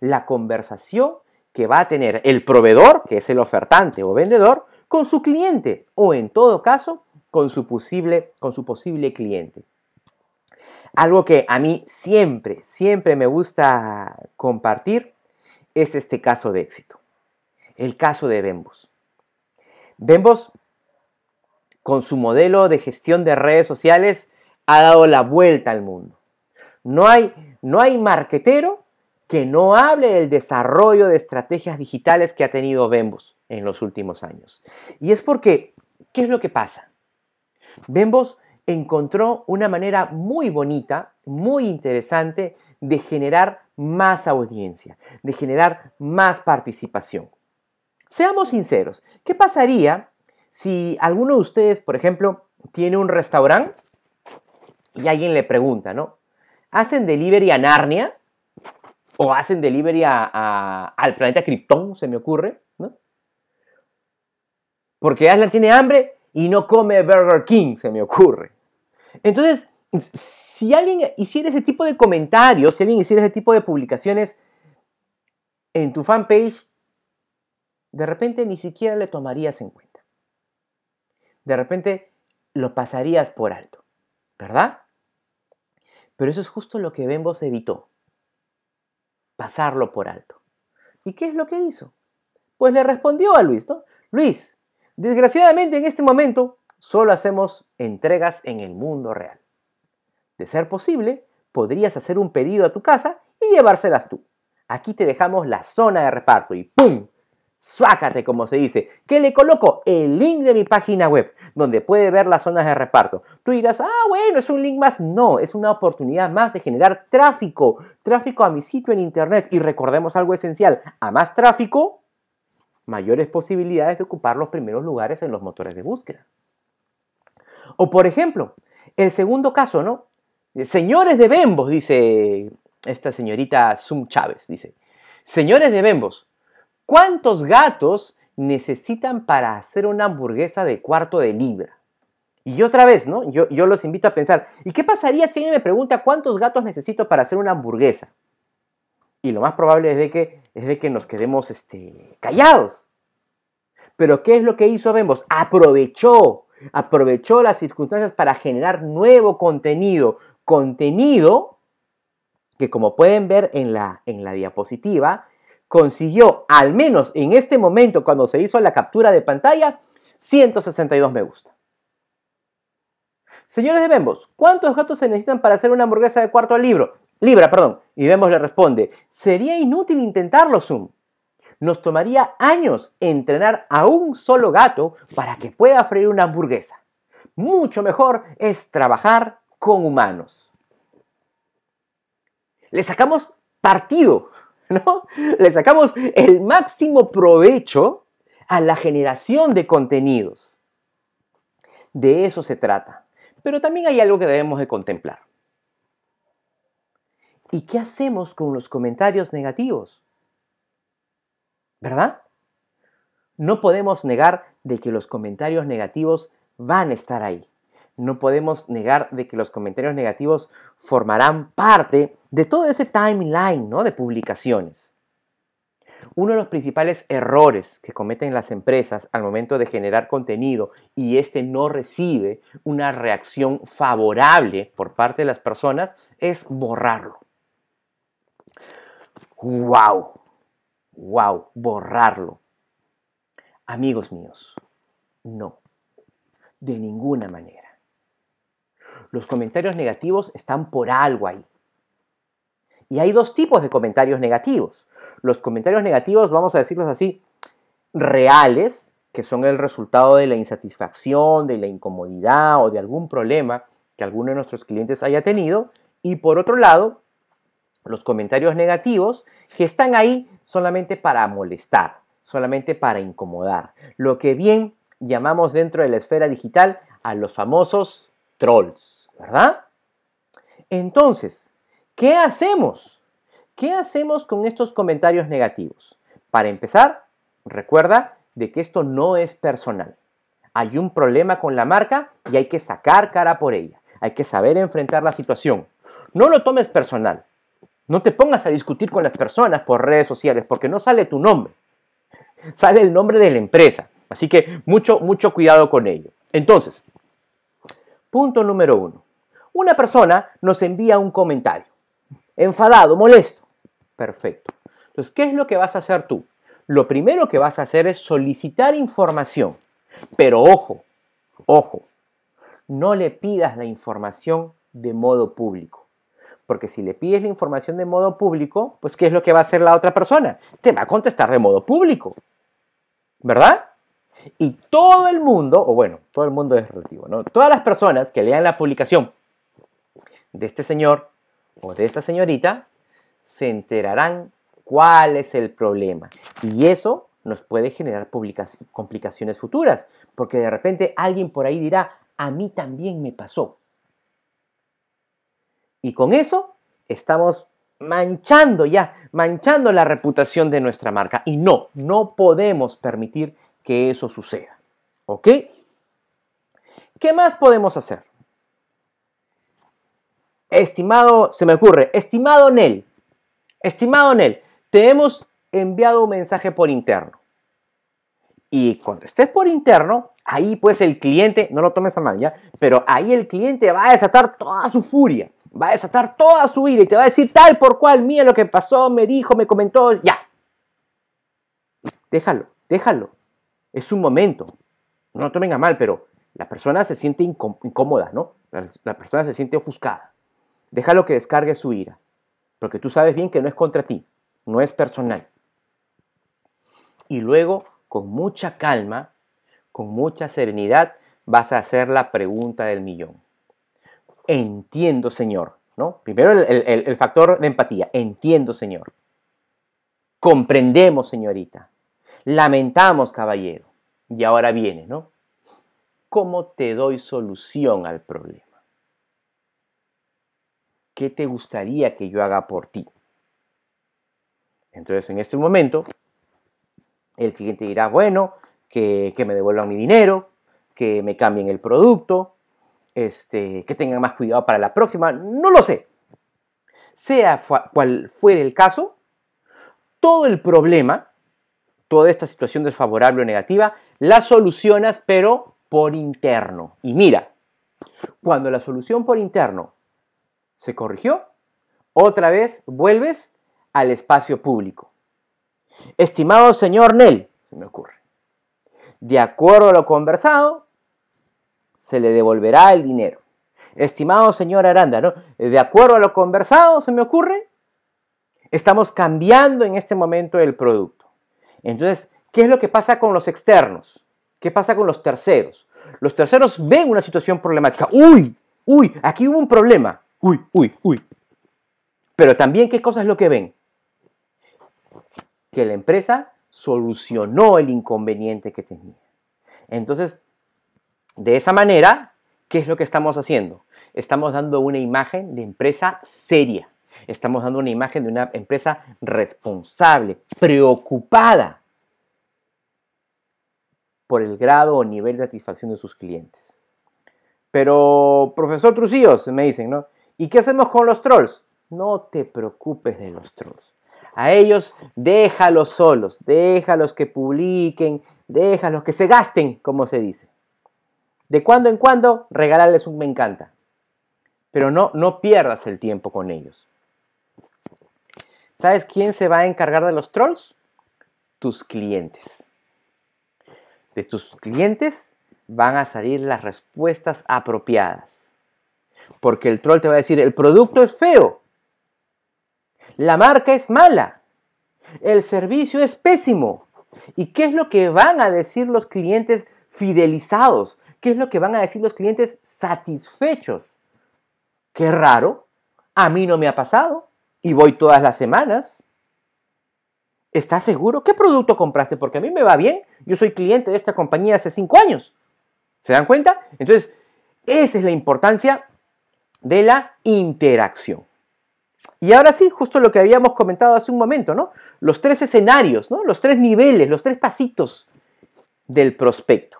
La conversación que va a tener el proveedor, que es el ofertante o vendedor, con su cliente o en todo caso con su posible, con su posible cliente. Algo que a mí siempre, siempre me gusta compartir es este caso de éxito. El caso de Bembos. Bembos, con su modelo de gestión de redes sociales, ha dado la vuelta al mundo. No hay, no hay marquetero que no hable del desarrollo de estrategias digitales que ha tenido Bembos en los últimos años. Y es porque, ¿qué es lo que pasa? Bembos encontró una manera muy bonita, muy interesante de generar más audiencia, de generar más participación. Seamos sinceros, ¿qué pasaría si alguno de ustedes, por ejemplo, tiene un restaurante y alguien le pregunta, ¿no? ¿Hacen delivery a Narnia? ¿O hacen delivery al planeta Krypton, se me ocurre? ¿no? Porque Aslan tiene hambre y no come Burger King, se me ocurre. Entonces, si alguien hiciera ese tipo de comentarios, si alguien hiciera ese tipo de publicaciones en tu fanpage, de repente ni siquiera le tomarías en cuenta. De repente lo pasarías por alto, ¿verdad? Pero eso es justo lo que Bembos evitó, pasarlo por alto. ¿Y qué es lo que hizo? Pues le respondió a Luis. Luis, desgraciadamente en este momento solo hacemos entregas en el mundo real. De ser posible, podrías hacer un pedido a tu casa y llevárselas tú. Aquí te dejamos la zona de reparto y ¡pum! Suácate, como se dice, que le coloco el link de mi página web, donde puede ver las zonas de reparto. Tú dirás, ah, bueno, es un link más. No, es una oportunidad más de generar tráfico, tráfico a mi sitio en internet. Y recordemos algo esencial, a más tráfico, mayores posibilidades de ocupar los primeros lugares en los motores de búsqueda. O por ejemplo, el segundo caso, ¿no? Señores de Bembos, dice esta señorita Sum Chávez, dice, señores de Bembos, ¿cuántos gatos necesitan para hacer una hamburguesa de cuarto de libra? Y otra vez, ¿no? Yo, los invito a pensar, ¿y qué pasaría si alguien me pregunta cuántos gatos necesito para hacer una hamburguesa? Y lo más probable es de que, es de que nos quedemos este, callados. Pero ¿qué es lo que hizo Bembos? Aprovechó aprovechó las circunstancias para generar nuevo contenido, contenido que como pueden ver en la, en la diapositiva, consiguió, al menos en este momento cuando se hizo la captura de pantalla, 162 me gusta. Señores de Bembos, ¿cuántos gatos se necesitan para hacer una hamburguesa de cuarto libro? Libra, perdón. Y Bembos le responde, sería inútil intentarlo, Zoom. Nos tomaría años entrenar a un solo gato para que pueda freír una hamburguesa. Mucho mejor es trabajar con humanos. Le sacamos partido, [laughs] ¿no? Le sacamos el máximo provecho a la generación de contenidos. De eso se trata. Pero también hay algo que debemos de contemplar. ¿Y qué hacemos con los comentarios negativos? ¿Verdad? No podemos negar de que los comentarios negativos van a estar ahí. No podemos negar de que los comentarios negativos formarán parte de todo ese timeline ¿no? de publicaciones. Uno de los principales errores que cometen las empresas al momento de generar contenido y este no recibe una reacción favorable por parte de las personas es borrarlo. ¡Wow! ¡Wow! Borrarlo. Amigos míos, no, de ninguna manera. Los comentarios negativos están por algo ahí. Y hay dos tipos de comentarios negativos. Los comentarios negativos, vamos a decirlos así, reales, que son el resultado de la insatisfacción, de la incomodidad o de algún problema que alguno de nuestros clientes haya tenido. Y por otro lado, los comentarios negativos que están ahí solamente para molestar, solamente para incomodar. Lo que bien llamamos dentro de la esfera digital a los famosos trolls, ¿verdad? Entonces, ¿qué hacemos? ¿Qué hacemos con estos comentarios negativos? Para empezar, recuerda de que esto no es personal. Hay un problema con la marca y hay que sacar cara por ella. Hay que saber enfrentar la situación. No lo tomes personal. No te pongas a discutir con las personas por redes sociales porque no sale tu nombre. Sale el nombre de la empresa. Así que mucho, mucho cuidado con ello. Entonces, punto número uno. Una persona nos envía un comentario. Enfadado, molesto. Perfecto. Entonces, ¿qué es lo que vas a hacer tú? Lo primero que vas a hacer es solicitar información. Pero ojo, ojo, no le pidas la información de modo público. Porque si le pides la información de modo público, pues ¿qué es lo que va a hacer la otra persona? Te va a contestar de modo público. ¿Verdad? Y todo el mundo, o bueno, todo el mundo es relativo, ¿no? Todas las personas que lean la publicación de este señor o de esta señorita se enterarán cuál es el problema. Y eso nos puede generar complicaciones futuras, porque de repente alguien por ahí dirá, a mí también me pasó. Y con eso estamos manchando ya, manchando la reputación de nuestra marca. Y no, no podemos permitir que eso suceda. ¿Ok? ¿Qué más podemos hacer? Estimado, se me ocurre, estimado Nel, estimado Nel, te hemos enviado un mensaje por interno. Y cuando estés por interno, ahí pues el cliente, no lo tomes a mal ya, pero ahí el cliente va a desatar toda su furia va a desatar toda su ira y te va a decir tal por cual, mía lo que pasó, me dijo, me comentó, ya. Déjalo, déjalo. Es un momento. No lo tomen a mal, pero la persona se siente incómoda, ¿no? La, persona se siente ofuscada. Déjalo que descargue su ira, porque tú sabes bien que no es contra ti, no es personal. Y luego, con mucha calma, con mucha serenidad, vas a hacer la pregunta del millón entiendo, Señor. ¿no? Primero el, factor de empatía, entiendo, Señor. Comprendemos, señorita. Lamentamos, caballero. Y ahora viene, ¿no? ¿Cómo te doy solución al problema? ¿Qué te gustaría que yo haga por ti? Entonces, en este momento, el cliente dirá, bueno, que, me devuelvan mi dinero, que me cambien el producto, este, que tengan más cuidado para la próxima, no lo sé. Sea cual fuere el caso, todo el problema, toda esta situación desfavorable o negativa, la solucionas pero por interno. Y mira, cuando la solución por interno se corrigió, otra vez vuelves al espacio público. Estimado señor Nel, se me ocurre, de acuerdo a lo conversado, se le devolverá el dinero. Estimado señor Aranda, ¿no? de acuerdo a lo conversado, se me ocurre, estamos cambiando en este momento el producto. Entonces, ¿qué es lo que pasa con los externos? ¿Qué pasa con los terceros? Los terceros ven una situación problemática. Uy, uy, aquí hubo un problema. Uy, uy, uy. Pero también, ¿qué cosa es lo que ven? que la empresa solucionó el inconveniente que tenía. Entonces, de esa manera, ¿qué es lo que estamos haciendo? Estamos dando una imagen de empresa seria. Estamos dando una imagen de una empresa responsable, preocupada por el grado o nivel de satisfacción de sus clientes. Pero, profesor Trucillos, me dicen, ¿no? ¿Y qué hacemos con los trolls? No te preocupes de los trolls. A ellos déjalos solos, déjalos que publiquen, déjalos que se gasten, como se dice. De cuando en cuando regalarles un me encanta. Pero no, no pierdas el tiempo con ellos. ¿Sabes quién se va a encargar de los trolls? Tus clientes. De tus clientes van a salir las respuestas apropiadas. Porque el troll te va a decir, el producto es feo, la marca es mala, el servicio es pésimo. ¿Y qué es lo que van a decir los clientes fidelizados? ¿Qué es lo que van a decir los clientes satisfechos? Qué raro, a mí no me ha pasado y voy todas las semanas. ¿Estás seguro? ¿Qué producto compraste? Porque a mí me va bien. Yo soy cliente de esta compañía hace cinco años. ¿Se dan cuenta? Entonces, esa es la importancia de la interacción. Y ahora sí, justo lo que habíamos comentado hace un momento, ¿no? Los tres escenarios, ¿no? Los tres niveles, los tres pasitos del prospecto.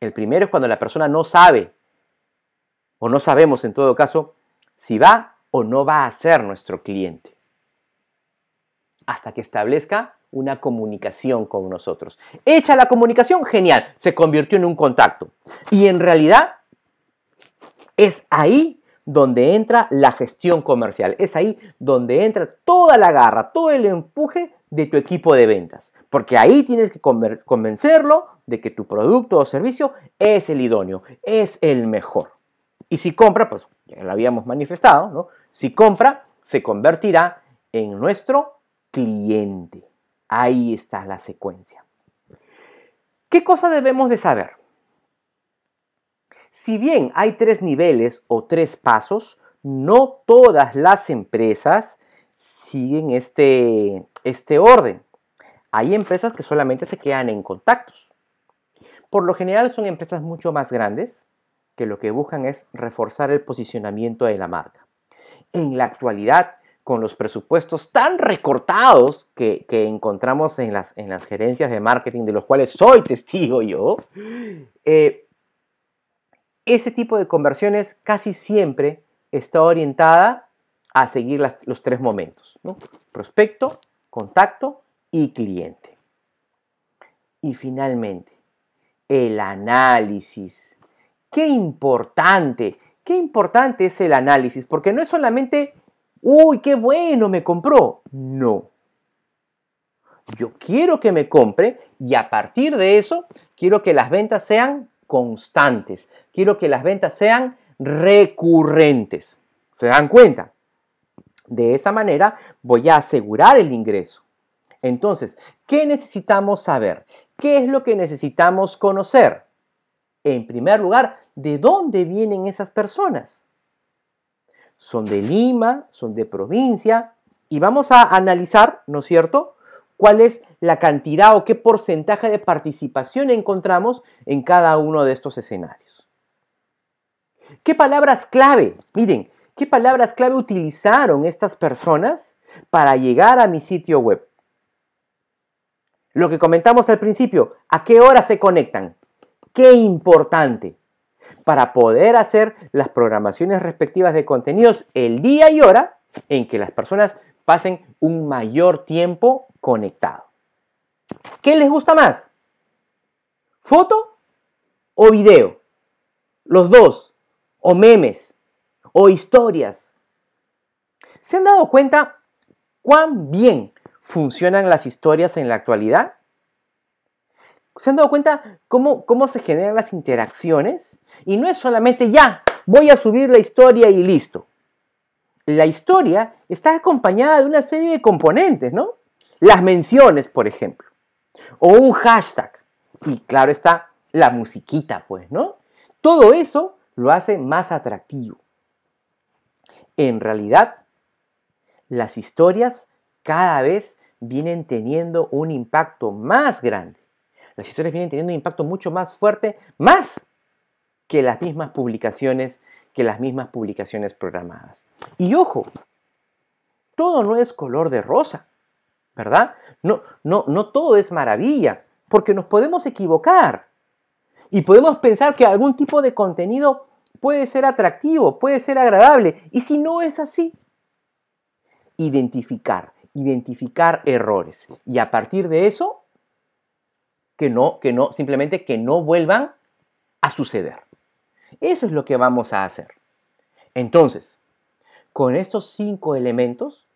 El primero es cuando la persona no sabe, o no sabemos en todo caso, si va o no va a ser nuestro cliente. Hasta que establezca una comunicación con nosotros. Hecha la comunicación, genial, se convirtió en un contacto. Y en realidad es ahí donde entra la gestión comercial, es ahí donde entra toda la garra, todo el empuje de tu equipo de ventas. Porque ahí tienes que convencerlo de que tu producto o servicio es el idóneo, es el mejor. Y si compra, pues ya lo habíamos manifestado, ¿no? Si compra, se convertirá en nuestro cliente. Ahí está la secuencia. ¿Qué cosa debemos de saber? Si bien hay tres niveles o tres pasos, no todas las empresas siguen este, este orden. Hay empresas que solamente se quedan en contactos. Por lo general son empresas mucho más grandes que lo que buscan es reforzar el posicionamiento de la marca. En la actualidad, con los presupuestos tan recortados que, encontramos en las, en las, gerencias de marketing, de los cuales soy testigo yo, eh, ese tipo de conversiones casi siempre está orientada a seguir los tres momentos, prospecto, contacto y cliente. Y finalmente, el análisis. Qué importante, qué importante es el análisis, porque no es solamente, uy, qué bueno, me compró. No. Yo quiero que me compre y a partir de eso quiero que las ventas sean constantes. Quiero que las ventas sean recurrentes. ¿Se dan cuenta? De esa manera voy a asegurar el ingreso. Entonces, ¿qué necesitamos saber? ¿Qué es lo que necesitamos conocer? En primer lugar, ¿de dónde vienen esas personas? Son de Lima, son de provincia, y vamos a analizar, ¿no es cierto?, cuál es la cantidad o qué porcentaje de participación encontramos en cada uno de estos escenarios. ¿Qué palabras clave? Miren, ¿qué palabras clave utilizaron estas personas para llegar a mi sitio web? Lo que comentamos al principio, ¿a qué hora se conectan? Qué importante para poder hacer las programaciones respectivas de contenidos el día y hora en que las personas pasen un mayor tiempo conectado. ¿Qué les gusta más? ¿Foto o video? Los dos. O memes. O historias. ¿Se han dado cuenta cuán bien funcionan las historias en la actualidad? ¿Se han dado cuenta cómo, cómo se generan las interacciones? Y no es solamente ya, voy a subir la historia y listo. La historia está acompañada de una serie de componentes, ¿no? Las menciones, por ejemplo. O un hashtag. Y claro está, la musiquita, pues, ¿no? Todo eso lo hace más atractivo. En realidad, las historias cada vez vienen teniendo un impacto más grande. Las historias vienen teniendo un impacto mucho más fuerte, más que las mismas publicaciones, que las mismas publicaciones programadas. Y ojo, todo no es color de rosa, ¿verdad? No, no, no todo es maravilla, porque nos podemos equivocar y podemos pensar que algún tipo de contenido puede ser atractivo, puede ser agradable, y si no es así, identificar, identificar errores y a partir de eso que no, que no, simplemente que no vuelvan a suceder. Eso es lo que vamos a hacer. Entonces, con estos cinco elementos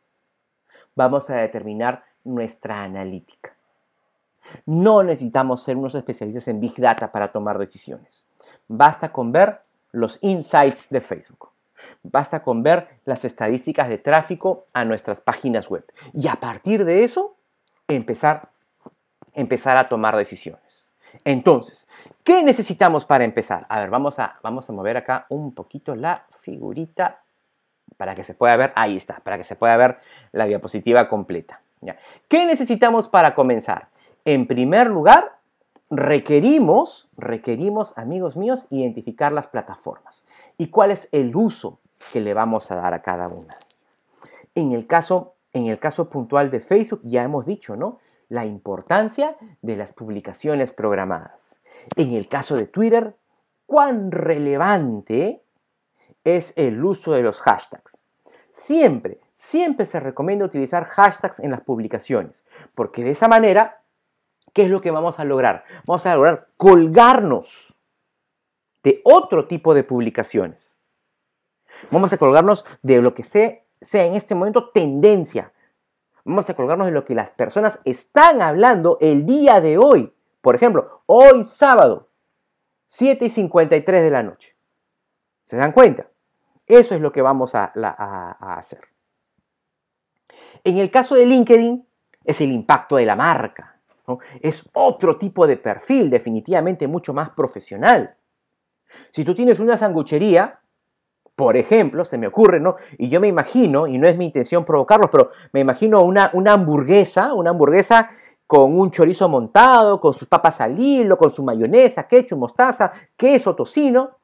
vamos a determinar nuestra analítica. No necesitamos ser unos especialistas en Big Data para tomar decisiones. Basta con ver los insights de Facebook. Basta con ver las estadísticas de tráfico a nuestras páginas web. Y a partir de eso, empezar, empezar a tomar decisiones. Entonces, ¿qué necesitamos para empezar? A ver, vamos a, vamos a mover acá un poquito la figurita para que se pueda ver. Ahí está, para que se pueda ver la diapositiva completa. ¿Qué necesitamos para comenzar? En primer lugar, requerimos, requerimos, amigos míos, identificar las plataformas y cuál es el uso que le vamos a dar a cada una. En el caso, en el caso puntual de Facebook ya hemos dicho, ¿no? La importancia de las publicaciones programadas. En el caso de Twitter, cuán relevante es el uso de los hashtags. Siempre, siempre se recomienda utilizar hashtags en las publicaciones, porque de esa manera ¿qué es lo que vamos a lograr? Vamos a lograr colgarnos de otro tipo de publicaciones. Vamos a colgarnos de lo que sea, sea en este momento tendencia. Vamos a colgarnos de lo que las personas están hablando el día de hoy. Por ejemplo, hoy sábado, 7 y 53 de la noche. ¿Se dan cuenta? Eso es lo que vamos a, hacer. En el caso de LinkedIn, es el impacto de la marca. Es otro tipo de perfil, definitivamente mucho más profesional. Si tú tienes una sanguchería, por ejemplo, se me ocurre, ¿no? Y yo me imagino, y no es mi intención provocarlos, pero me imagino una, una hamburguesa, una hamburguesa con un chorizo montado, con sus papas al hilo, con su mayonesa, ketchup, mostaza, queso, tocino.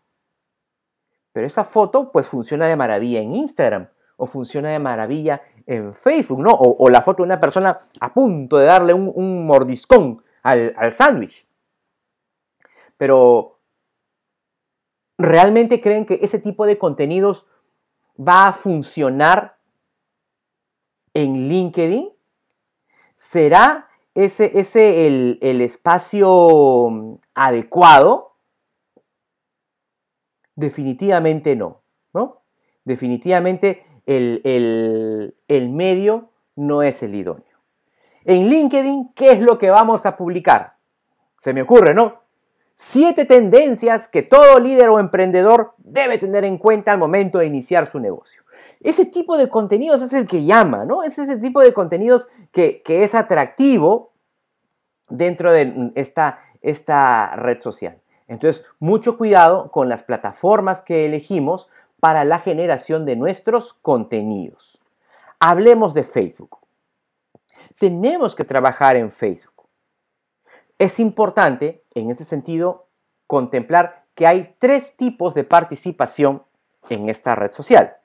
Pero esa foto pues funciona de maravilla en Instagram o funciona de maravilla en Facebook, ¿no? O, la foto de una persona a punto de darle un, mordiscón al, al sándwich. Pero, ¿realmente creen que ese tipo de contenidos va a funcionar en LinkedIn? ¿Será ese, ese el, el espacio adecuado? Definitivamente no, ¿no? Definitivamente el, medio no es el idóneo. En LinkedIn, ¿qué es lo que vamos a publicar? Se me ocurre, ¿no? Siete tendencias que todo líder o emprendedor debe tener en cuenta al momento de iniciar su negocio. Ese tipo de contenidos es el que llama, ¿no? Es ese tipo de contenidos que, es atractivo dentro de esta, esta red social. Entonces, mucho cuidado con las plataformas que elegimos para la generación de nuestros contenidos. Hablemos de Facebook. Tenemos que trabajar en Facebook. Es importante, en ese sentido, contemplar que hay tres tipos de participación en esta red social.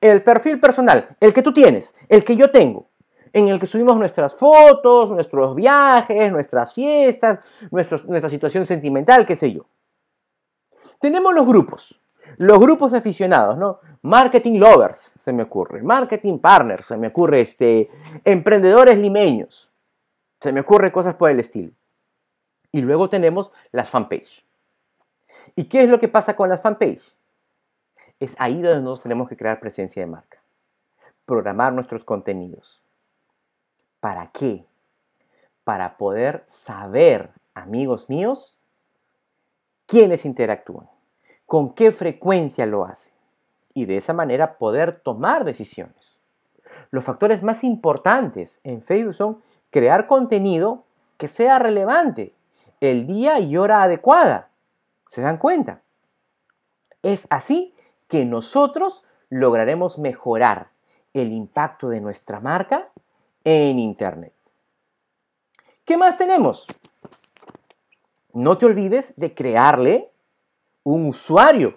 El perfil personal, el que tú tienes, el que yo tengo, en el que subimos nuestras fotos, nuestros viajes, nuestras fiestas, nuestra situación sentimental, qué sé yo. Tenemos los grupos. Los grupos aficionados, ¿no? Marketing lovers, se me ocurre. Marketing partners, se me ocurre. Este, emprendedores limeños. Se me ocurre cosas por el estilo. Y luego tenemos las fanpage. ¿Y qué es lo que pasa con las fanpage? Es ahí donde nosotros tenemos que crear presencia de marca. Programar nuestros contenidos. ¿Para qué? Para poder saber, amigos míos, quiénes interactúan con qué frecuencia lo hace y de esa manera poder tomar decisiones. Los factores más importantes en Facebook son crear contenido que sea relevante, el día y hora adecuada. ¿Se dan cuenta? Es así que nosotros lograremos mejorar el impacto de nuestra marca en Internet. ¿Qué más tenemos? No te olvides de crearle un usuario,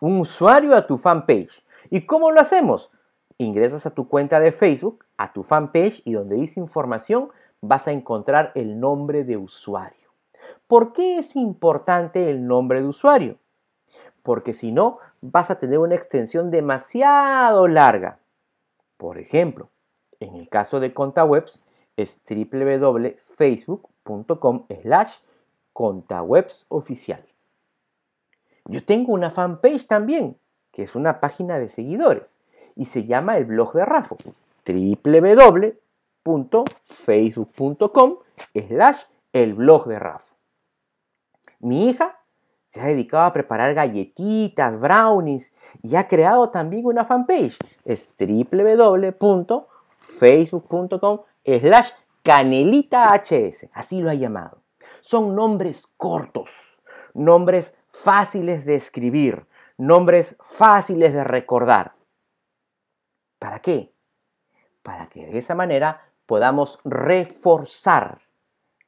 un usuario a tu fanpage. ¿Y cómo lo hacemos? Ingresas a tu cuenta de Facebook, a tu fanpage y donde dice información vas a encontrar el nombre de usuario. ¿Por qué es importante el nombre de usuario? Porque si no, vas a tener una extensión demasiado larga. Por ejemplo, en el caso de ContaWebs es www.facebook.com slash contawebsoficial. Yo tengo una fanpage también, que es una página de seguidores, y se llama el blog de Rafo, www.facebook.com slash el blog de Rafo. Mi hija se ha dedicado a preparar galletitas, brownies y ha creado también una fanpage. Es www.facebook.com slash canelitahs. Así lo ha llamado. Son nombres cortos, nombres fáciles de escribir, nombres fáciles de recordar. ¿Para qué? Para que de esa manera podamos reforzar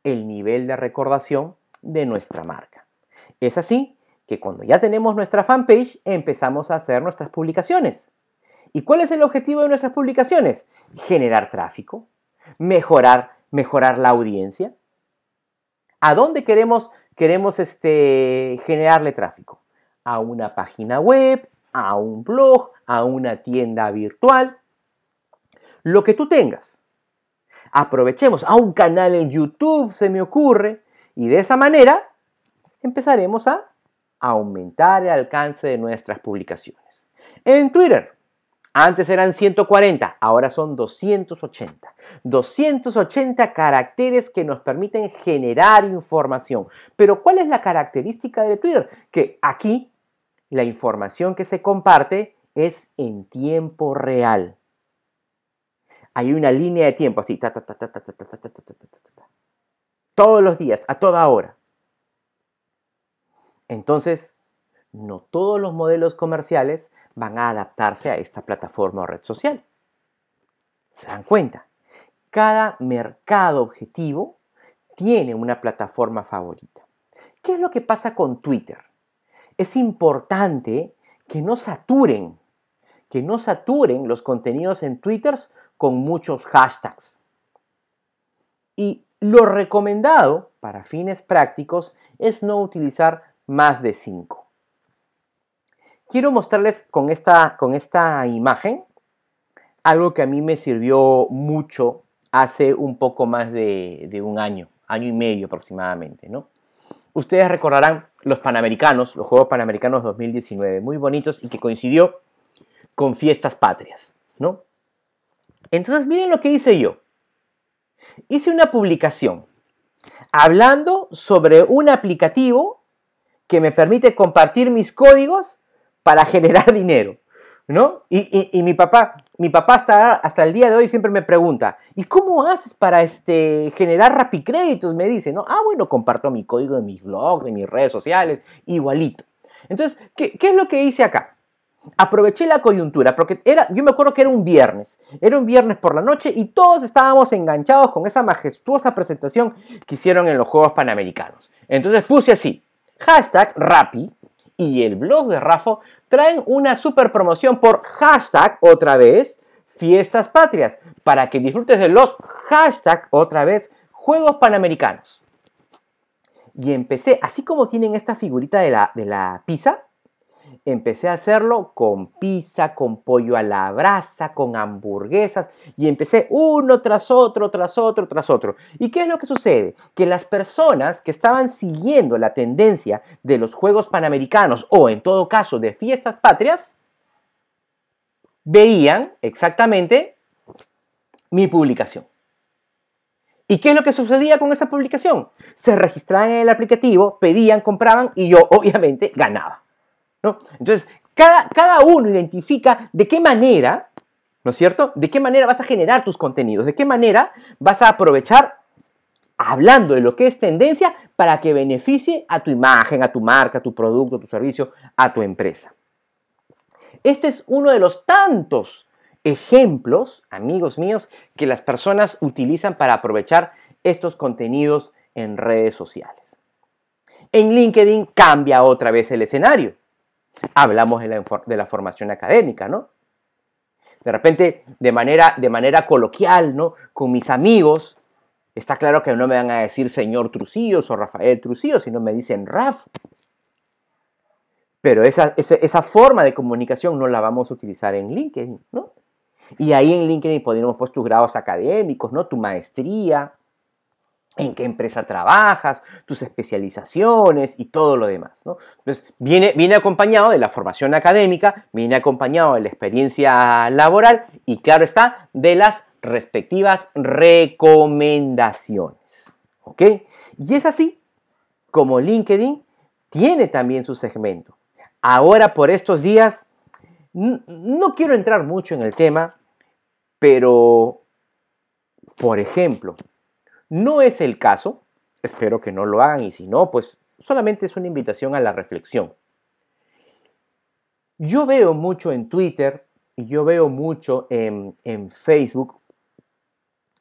el nivel de recordación de nuestra marca. Es así que cuando ya tenemos nuestra fanpage empezamos a hacer nuestras publicaciones. ¿Y cuál es el objetivo de nuestras publicaciones? Generar tráfico, mejorar, mejorar la audiencia. ¿A dónde queremos, queremos este, generarle tráfico? A una página web, a un blog, a una tienda virtual. Lo que tú tengas. Aprovechemos a un canal en YouTube, se me ocurre, y de esa manera empezaremos a aumentar el alcance de nuestras publicaciones. En Twitter, antes eran 140, ahora son 280. 280 caracteres que nos permiten generar información. Pero ¿cuál es la característica de Twitter? Que aquí la información que se comparte es en tiempo real. Hay una línea de tiempo así, todos los días, a toda hora. Entonces, no todos los modelos comerciales van a adaptarse a esta plataforma o red social. ¿Se dan cuenta? Cada mercado objetivo tiene una plataforma favorita. ¿Qué es lo que pasa con Twitter? Es importante que no saturen, que no saturen los contenidos en Twitter con muchos hashtags. Y lo recomendado para fines prácticos es no utilizar más de 5. Quiero mostrarles con esta, con esta imagen algo que a mí me sirvió mucho hace un poco más de, un año, año y medio aproximadamente, ¿no? Ustedes recordarán los Panamericanos, los Juegos Panamericanos 2019, muy bonitos y que coincidió con fiestas patrias, ¿no? Entonces miren lo que hice yo. Hice una publicación hablando sobre un aplicativo que me permite compartir mis códigos para generar [laughs] dinero. ¿No? Y, mi papá, mi papá hasta, hasta el día de hoy siempre me pregunta, ¿y cómo haces para este, generar rapicréditos? Me dice, ¿no? Ah, bueno, comparto mi código de mis blogs, de mis redes sociales, igualito. Entonces, ¿qué, qué es lo que hice acá? Aproveché la coyuntura, porque era, yo me acuerdo que era un viernes, era un viernes por la noche y todos estábamos enganchados con esa majestuosa presentación que hicieron en los Juegos Panamericanos. Entonces puse así, hashtag Rappi y el blog de Rafo traen una super promoción por hashtag otra vez fiestas patrias para que disfrutes de los hashtag otra vez Juegos Panamericanos. Y empecé, así como tienen esta figurita de la, de la pizza, empecé a hacerlo con pizza, con pollo a la brasa, con hamburguesas y empecé uno tras otro, tras otro, tras otro. ¿Y qué es lo que sucede? Que las personas que estaban siguiendo la tendencia de los Juegos Panamericanos o en todo caso de fiestas patrias, veían exactamente mi publicación. ¿Y qué es lo que sucedía con esa publicación? Se registraban en el aplicativo, pedían, compraban y yo [laughs] obviamente ganaba. Entonces, cada, cada uno identifica de qué manera, ¿no es cierto? De qué manera vas a generar tus contenidos, de qué manera vas a aprovechar hablando de lo que es tendencia para que beneficie a tu imagen, a tu marca, a tu producto, a tu servicio, a tu empresa. Este es uno de los tantos ejemplos, amigos míos, que las personas utilizan para aprovechar estos contenidos en redes sociales. En LinkedIn cambia otra vez el escenario. Hablamos de la, de la formación académica, ¿no? De repente, de manera, de manera coloquial, ¿no? Con mis amigos, está claro que no me van a decir señor Trucillos o Rafael Trucillos, sino me dicen Raf. Pero esa, esa, forma de comunicación no la vamos a utilizar en LinkedIn, ¿no? Y ahí en LinkedIn podríamos poner tus grados académicos, ¿no? Tu maestría, en qué empresa trabajas, tus especializaciones y todo lo demás. ¿no? Entonces, viene, viene acompañado de la formación académica, viene acompañado de la experiencia laboral y, claro está, de las respectivas recomendaciones. ¿Ok? Y es así como LinkedIn tiene también su segmento. Ahora, por estos días, no quiero entrar mucho en el tema, pero, por ejemplo, no es el caso, espero que no lo hagan y si no, pues solamente es una invitación a la reflexión. Yo veo mucho en Twitter y yo veo mucho en, Facebook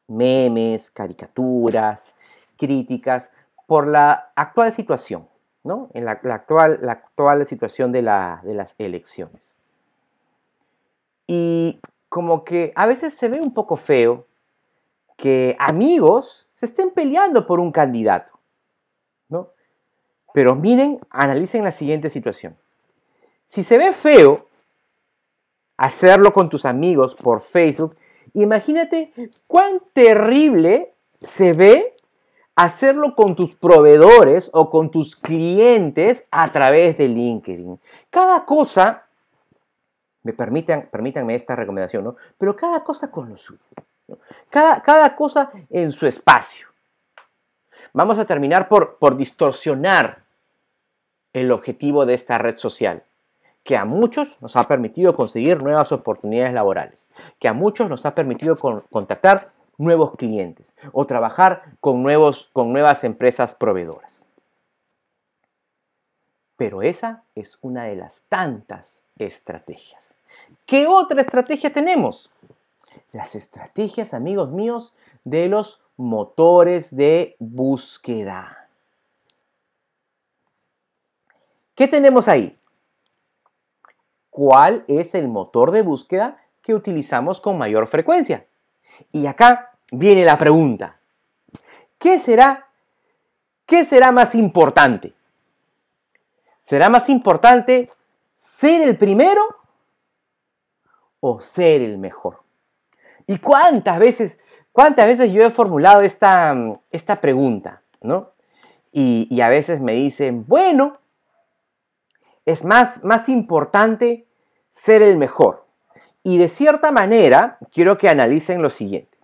memes, caricaturas, críticas por la actual situación, ¿no? En la, actual, la actual, situación de, de las elecciones. Y como que a veces se ve un poco feo que amigos se estén peleando por un candidato. ¿no? Pero miren, analicen la siguiente situación. Si se ve feo hacerlo con tus amigos por Facebook, imagínate cuán terrible se ve hacerlo con tus proveedores o con tus clientes a través de LinkedIn. Cada cosa, me permitan, permítanme esta recomendación, ¿no? Pero cada cosa con lo suyo. Cada, cosa en su espacio. Vamos a terminar por, por distorsionar el objetivo de esta red social, que a muchos nos ha permitido conseguir nuevas oportunidades laborales, que a muchos nos ha permitido contactar nuevos clientes o trabajar con, nuevos, con nuevas empresas proveedoras. Pero esa es una de las tantas estrategias. ¿Qué otra estrategia tenemos? Las estrategias, amigos míos, de los motores de búsqueda. ¿Qué tenemos ahí? ¿Cuál es el motor de búsqueda que utilizamos con mayor frecuencia? Y acá viene la pregunta. ¿Qué será, qué será más importante? ¿Será más importante ser el primero o ser el mejor? ¿Y cuántas veces, cuántas veces yo he formulado esta, esta pregunta, ¿no? Y, a veces me dicen, bueno, es más, más importante ser el mejor. Y de cierta manera, quiero que analicen lo siguiente.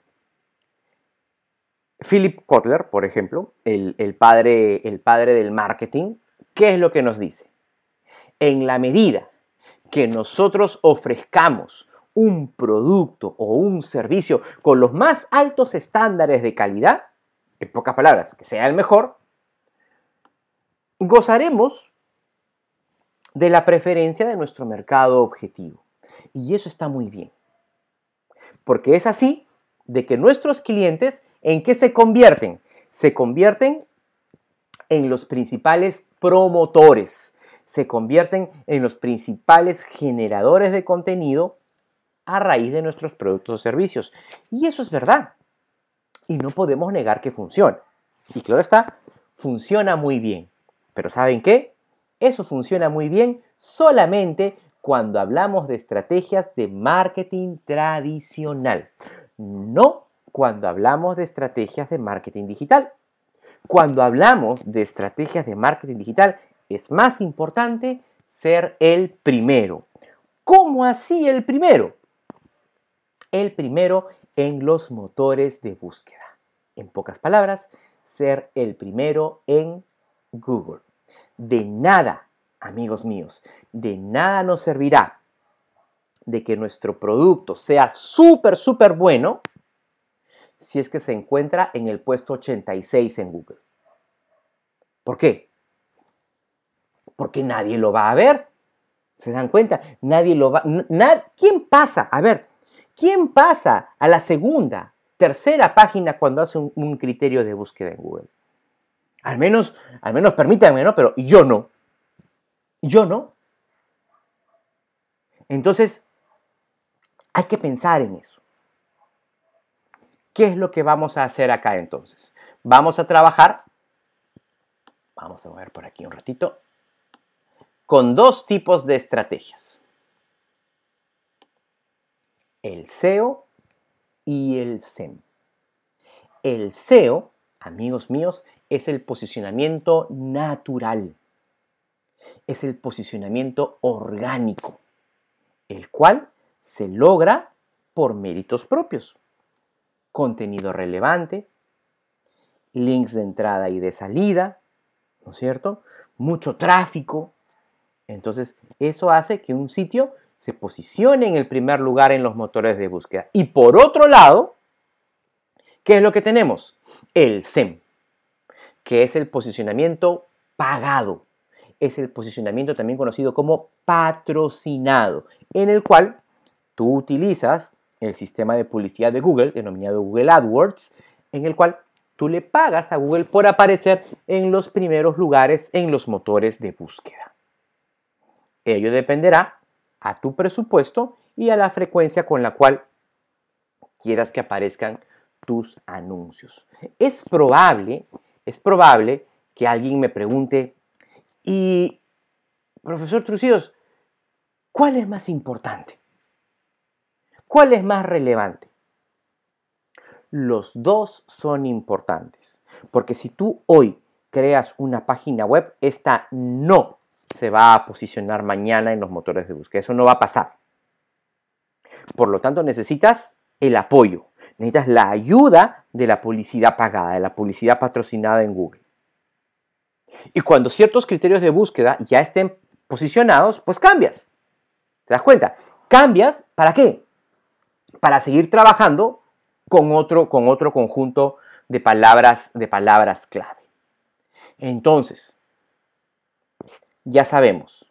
Philip Kotler, por ejemplo, el, padre, el padre del marketing, ¿qué es lo que nos dice? En la medida que nosotros ofrezcamos un producto o un servicio con los más altos estándares de calidad, en pocas palabras, que sea el mejor, gozaremos de la preferencia de nuestro mercado objetivo. Y eso está muy bien. Porque es así de que nuestros clientes, ¿en qué se convierten? Se convierten en los principales promotores, se convierten en los principales generadores de contenido a raíz de nuestros productos o servicios. Y eso es verdad. Y no podemos negar que funciona. Y claro está, funciona muy bien. Pero ¿saben qué? Eso funciona muy bien solamente cuando hablamos de estrategias de marketing tradicional. No cuando hablamos de estrategias de marketing digital. Cuando hablamos de estrategias de marketing digital, es más importante ser el primero. ¿Cómo así el primero? El primero en los motores de búsqueda. En pocas palabras, ser el primero en Google. De nada, amigos míos, de nada nos servirá de que nuestro producto sea súper, súper bueno si es que se encuentra en el puesto 86 en Google. ¿Por qué? Porque nadie lo va a ver. ¿Se dan cuenta? Nadie lo va... ¿Quién pasa? A ver, ¿Quién pasa a la segunda, tercera página cuando hace un, criterio de búsqueda en Google? Al menos, al menos permítanme, ¿no? Pero yo no. Yo no. Entonces, hay que pensar en eso. ¿Qué es lo que vamos a hacer acá entonces? Vamos a trabajar, vamos a ver por aquí un ratito, con dos tipos de estrategias. El SEO y el SEM. El SEO, amigos míos, es el posicionamiento natural. Es el posicionamiento orgánico, el cual se logra por méritos propios. Contenido relevante, links de entrada y de salida, ¿no es cierto? Mucho tráfico. Entonces, eso hace que un sitio se posicione en el primer lugar en los motores de búsqueda. Y por otro lado, ¿qué es lo que tenemos? El SEM, que es el posicionamiento pagado. Es el posicionamiento también conocido como patrocinado, en el cual tú utilizas el sistema de publicidad de Google, denominado Google AdWords, en el cual tú le pagas a Google por aparecer en los primeros lugares en los motores de búsqueda. Ello dependerá a tu presupuesto y a la frecuencia con la cual quieras que aparezcan tus anuncios. Es probable, es probable que alguien me pregunte, y profesor Trucíos, ¿cuál es más importante? ¿Cuál es más relevante? Los dos son importantes, porque si tú hoy creas una página web, esta no se va a posicionar mañana en los motores de búsqueda. Eso no va a pasar. Por lo tanto, necesitas el apoyo, necesitas la ayuda de la publicidad pagada, de la publicidad patrocinada en Google. Y cuando ciertos criterios de búsqueda ya estén posicionados, pues cambias. ¿Te das cuenta? Cambias, ¿para qué? para seguir trabajando con otro, con otro conjunto de palabras, de palabras clave. Entonces, ya sabemos,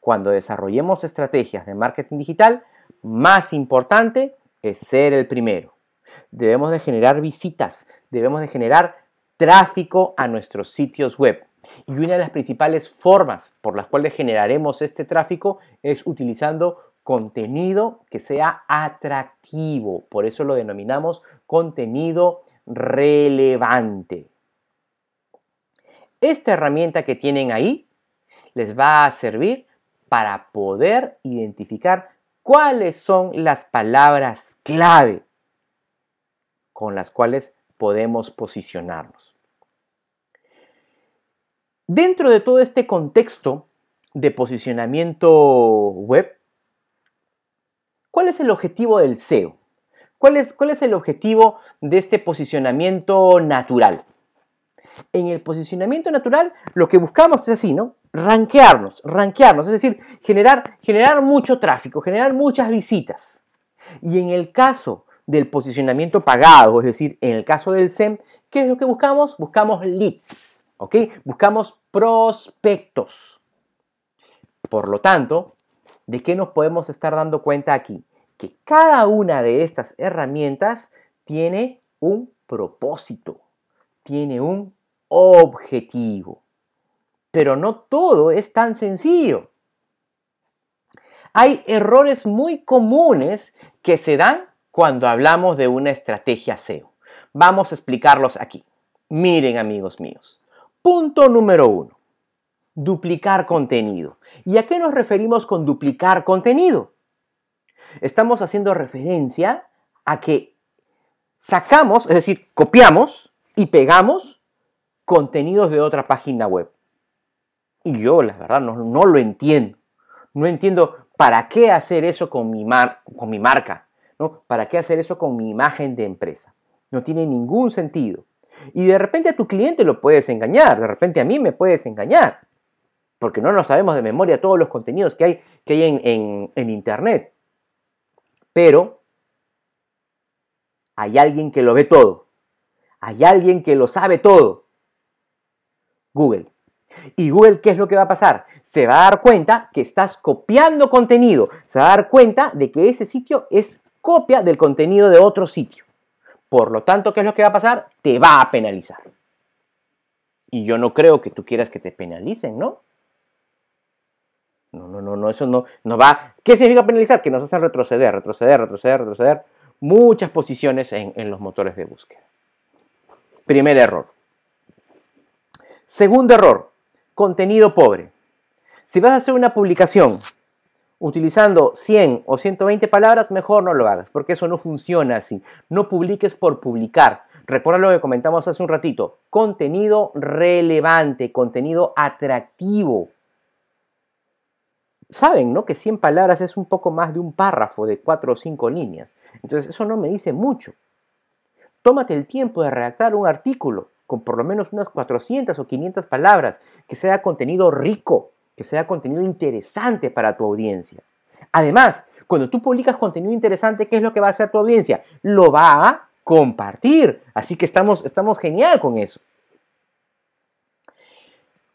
cuando desarrollemos estrategias de marketing digital, más importante es ser el primero. Debemos de generar visitas, debemos de generar tráfico a nuestros sitios web. Y una de las principales formas por las cuales generaremos este tráfico es utilizando contenido que sea atractivo. Por eso lo denominamos contenido relevante. Esta herramienta que tienen ahí les va a servir para poder identificar cuáles son las palabras clave con las cuales podemos posicionarnos. Dentro de todo este contexto de posicionamiento web, ¿Cuál es el objetivo del SEO? ¿Cuál es, ¿Cuál es el objetivo de este posicionamiento natural? En el posicionamiento natural lo que buscamos es así, ¿no? Ranquearnos, ranquearnos, es decir, generar, generar mucho tráfico, generar muchas visitas. Y en el caso del posicionamiento pagado, es decir, en el caso del SEM, ¿qué es lo que buscamos? Buscamos leads, ¿ok? Buscamos prospectos. Por lo tanto, ¿De qué nos podemos estar dando cuenta aquí? Que cada una de estas herramientas tiene un propósito, tiene un objetivo. Pero no todo es tan sencillo. Hay errores muy comunes que se dan cuando hablamos de una estrategia SEO. Vamos a explicarlos aquí. Miren amigos míos. Punto número uno duplicar contenido. ¿Y a qué nos referimos con duplicar contenido? Estamos haciendo referencia a que sacamos, es decir, copiamos y pegamos contenidos de otra página web. Y yo, la verdad, no, lo entiendo. No entiendo para qué hacer eso con mi, con mi marca, ¿no? ¿Para qué hacer eso con mi imagen de empresa? No tiene ningún sentido. Y de repente a tu cliente lo puedes engañar, de repente a mí me puedes engañar porque no nos sabemos de memoria todos los contenidos que hay, que hay en, Internet. Pero hay alguien que lo ve todo. Hay alguien que lo sabe todo. Google. ¿Y Google qué es lo que va a pasar? Se va a dar cuenta que estás copiando contenido. Se va a dar cuenta de que ese sitio es copia del contenido de otro sitio. Por lo tanto, ¿qué es lo que va a pasar? Te va a penalizar. Y yo no creo que tú quieras que te penalicen, ¿no? No, no, no, no, eso no, no va. ¿Qué significa penalizar? Que nos hacen retroceder, retroceder, retroceder, retroceder muchas posiciones en, en los motores de búsqueda. Primer error. Segundo error, contenido pobre. Si vas a hacer una publicación utilizando 100 o 120 palabras, mejor no lo hagas, porque eso no funciona así. No publiques por publicar. Recuerda lo que comentamos hace un ratito. Contenido relevante, contenido atractivo. Saben, ¿no? Que 100 palabras es un poco más de un párrafo de 4 o 5 líneas. Entonces, eso no me dice mucho. Tómate el tiempo de redactar un artículo con por lo menos unas 400 o 500 palabras, que sea contenido rico, que sea contenido interesante para tu audiencia. Además, cuando tú publicas contenido interesante, ¿qué es lo que va a hacer tu audiencia? Lo va a compartir. Así que estamos, estamos genial con eso.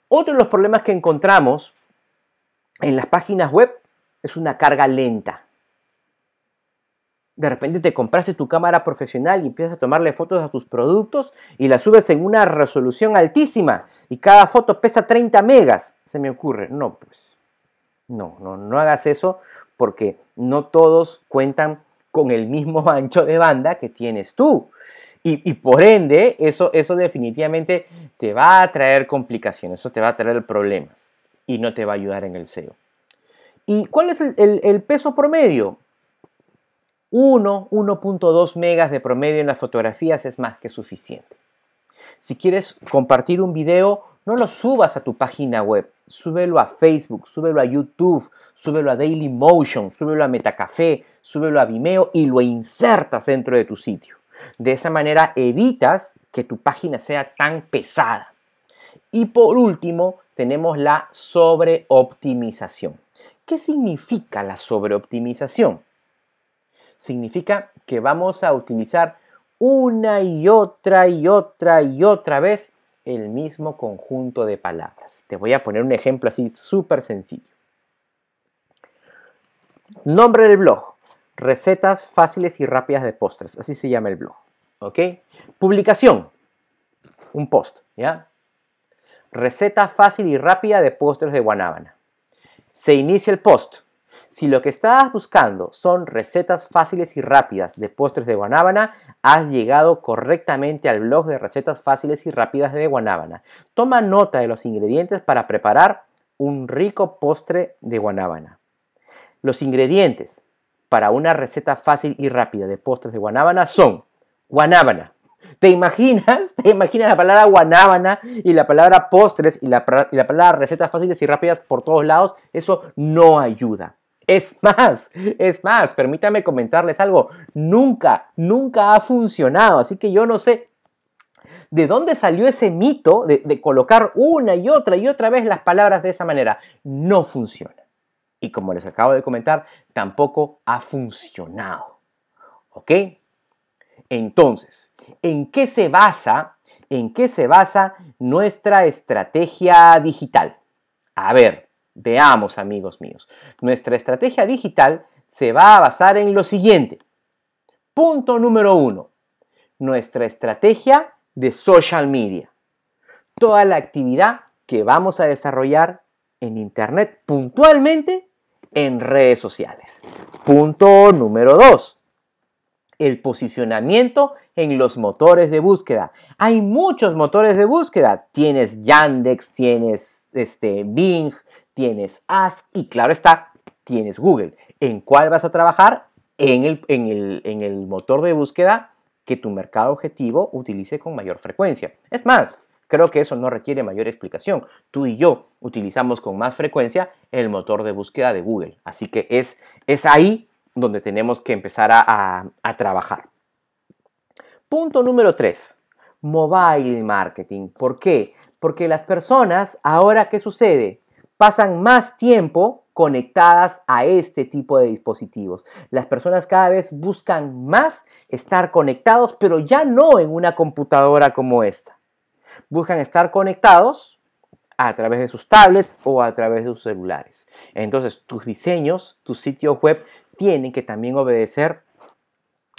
Otro de los problemas que encontramos en las páginas web es una carga lenta. De repente te compraste tu cámara profesional y empiezas a tomarle fotos a tus productos y las subes en una resolución altísima y cada foto pesa 30 megas. Se me ocurre. No, pues. No, no, no hagas eso porque no todos cuentan con el mismo [laughs] ancho de banda que tienes tú. Y, por ende, eso, eso definitivamente te va a traer complicaciones, eso te va a traer problemas y no te va a ayudar en el SEO. ¿Y cuál es el peso promedio? 1, 1.2 megas de promedio en las fotografías es más que suficiente. Si quieres compartir un video, no lo subas a tu página web, súbelo a Facebook, súbelo a YouTube, súbelo a Dailymotion, súbelo a Metacafé, súbelo a Vimeo y lo insertas dentro de tu sitio. De esa manera evitas que tu página sea tan pesada. Y por último, tenemos la sobreoptimización. ¿Qué significa la sobreoptimización? Significa que vamos a utilizar una y otra y otra y otra vez el mismo conjunto de palabras. Te voy a poner un ejemplo así súper sencillo. Nombre del blog. Recetas fáciles y rápidas de postres. Así se llama el blog. ¿Ok? Publicación. Un post. ¿Ya? Receta fácil y rápida de postres de Guanábana. Se inicia el post. Si lo que estás buscando son recetas fáciles y rápidas de postres de guanábana, has llegado correctamente al blog de recetas fáciles y rápidas de guanábana. Toma nota de los ingredientes para preparar un rico postre de guanábana. Los ingredientes para una receta fácil y rápida de postres de guanábana son guanábana. ¿Te imaginas? [laughs] ¿Te imaginas la palabra guanábana y la palabra postres y la, y la palabra recetas fáciles y rápidas por todos lados? Eso no ayuda. Es más, es más, permítame comentarles algo, nunca, nunca ha funcionado, así que yo no sé de dónde salió ese mito de, de, colocar una y otra y otra vez las palabras de esa manera. No funciona. Y como les acabo de comentar, tampoco ha funcionado. ¿Ok? Entonces, ¿en qué se basa? ¿En qué se basa nuestra estrategia digital? A ver, Veamos, amigos míos. Nuestra estrategia digital se va a basar en lo siguiente. Punto número uno. Nuestra estrategia de social media. Toda la actividad que vamos a desarrollar en Internet puntualmente en redes sociales. Punto número dos. El posicionamiento en los motores de búsqueda. Hay muchos motores de búsqueda. Tienes Yandex, tienes este, Bing, tienes Ask y claro está, tienes Google. ¿En cuál vas a trabajar? En el, en el, motor de búsqueda que tu mercado objetivo utilice con mayor frecuencia. Es más, creo que eso no requiere mayor explicación. Tú y yo utilizamos con más frecuencia el motor de búsqueda de Google. Así que es, es ahí donde tenemos que empezar a, a trabajar. Punto número 3. Mobile marketing. ¿Por qué? Porque las personas, ahora, ¿qué sucede? Pasan más tiempo conectadas a este tipo de dispositivos. Las personas cada vez buscan más estar conectados, pero ya no en una computadora como esta. Buscan estar conectados a través de sus tablets o a través de sus celulares. Entonces, tus diseños, tus sitios web tienen que también obedecer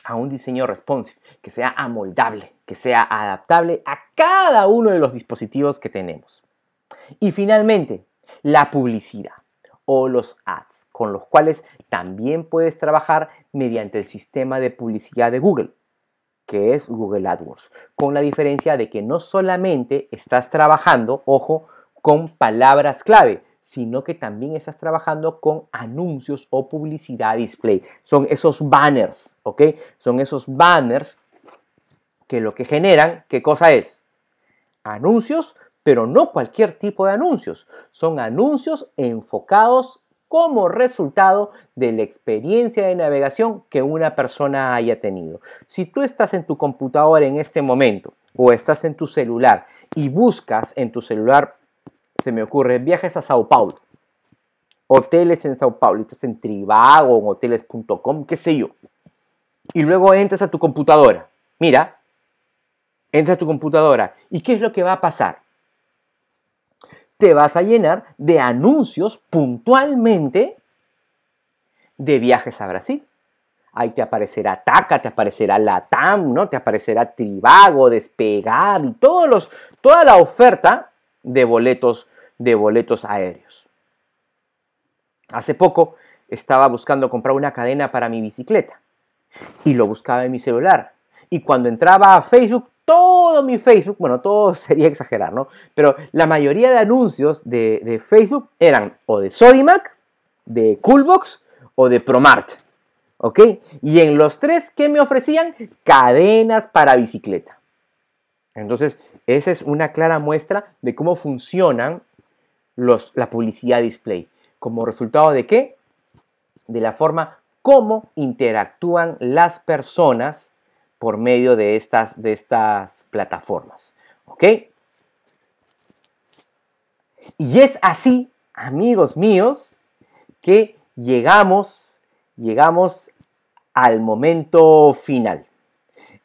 a un diseño responsive, que sea amoldable, que sea adaptable a cada uno de los dispositivos que tenemos. Y finalmente, la publicidad o los ads, con los cuales también puedes trabajar mediante el sistema de publicidad de Google, que es Google AdWords, con la diferencia de que no solamente estás trabajando, ojo, con palabras clave, sino que también estás trabajando con anuncios o publicidad display. Son esos banners, ¿ok? Son esos banners que lo que generan, ¿qué cosa es? Anuncios, pero no cualquier tipo de anuncios. Son anuncios enfocados como resultado de la experiencia de navegación que una persona haya tenido. Si tú estás en tu computadora en este momento o estás en tu celular y buscas en tu celular se me ocurre viajes a Sao Paulo, hoteles en Sao Paulo, estás en Trivago, hoteles.com, qué sé yo. Y luego entras a tu computadora. Mira, entras a tu computadora. ¿Y qué es lo que va a pasar? Te vas a llenar de anuncios puntualmente de viajes a Brasil. Ahí te aparecerá TACA, te aparecerá LATAM, ¿no? Te aparecerá Trivago, Despegar y todos toda la oferta de boletos, de boletos aéreos. Hace poco estaba buscando comprar una cadena para mi bicicleta y lo buscaba en mi celular. Y cuando entraba a Facebook, todo mi Facebook, bueno, todo [laughs] sería exagerar, ¿no? Pero la mayoría de anuncios de, Facebook eran o de Sodimac, de Coolbox o de Promart. ¿Ok? Y en los tres, ¿qué me ofrecían? Cadenas para bicicleta. Entonces, esa es una clara muestra de cómo funcionan los, la publicidad display. ¿Como resultado de qué? De la forma cómo interactúan las personas por medio de estas, de estas plataformas. ¿Ok? Y es así, amigos míos, que llegamos, llegamos al momento final.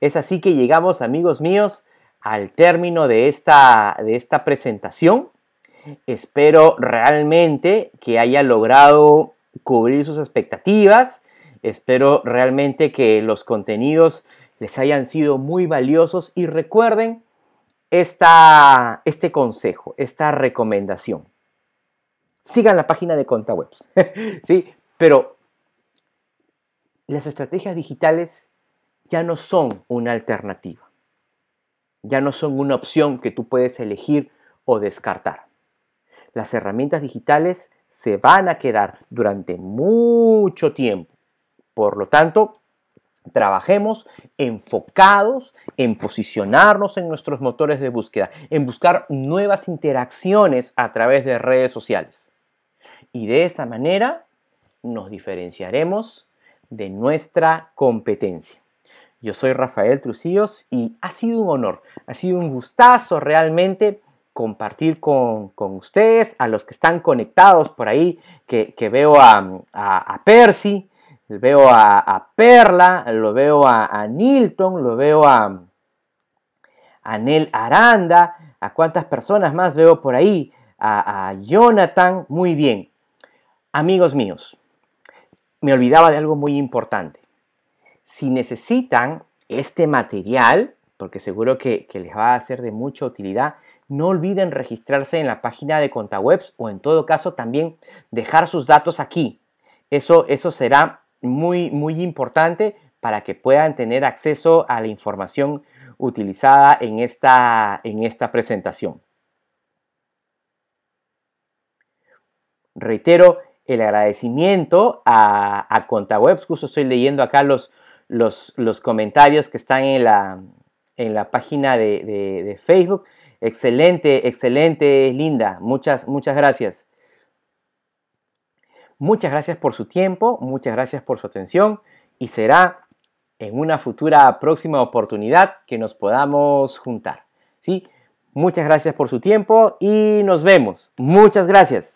Es así que llegamos, amigos míos, al término de esta, de esta presentación. Espero realmente que haya logrado cubrir sus expectativas. Espero realmente que los contenidos les hayan sido muy valiosos y recuerden esta, este consejo, esta recomendación. Sigan la página de ContaWebs, [laughs] ¿sí? Pero las estrategias digitales ya no son una alternativa ya no son una opción que tú puedes elegir o descartar. Las herramientas digitales se van a quedar durante mucho tiempo. Por lo tanto, trabajemos enfocados en posicionarnos en nuestros motores de búsqueda, en buscar nuevas interacciones a través de redes sociales. Y de esa manera nos diferenciaremos de nuestra competencia. Yo soy Rafael Trucillos y ha sido un honor, ha sido un gustazo realmente compartir con, ustedes, a los que están conectados por ahí, que, veo a, Percy, veo a, Perla, lo veo a, Nilton, lo veo a, a Nel Aranda, a cuántas personas más veo por ahí, a, Jonathan, muy bien. Amigos míos, me olvidaba de algo muy importante si necesitan este material, porque seguro que, les va a ser de mucha utilidad, no olviden registrarse en la página de ContaWebs o en todo caso también dejar sus datos aquí. Eso, eso será muy, muy importante para que puedan tener acceso a la información utilizada en esta, en esta presentación. Reitero el agradecimiento a, a ContaWebs, justo estoy leyendo acá los, los, comentarios que están en la, en la página de, Facebook. Excelente, excelente, Linda. Muchas, muchas gracias. Muchas gracias por su tiempo, muchas gracias por su atención y será en una futura próxima oportunidad que nos podamos juntar. ¿sí? Muchas gracias por su tiempo y nos vemos. Muchas gracias.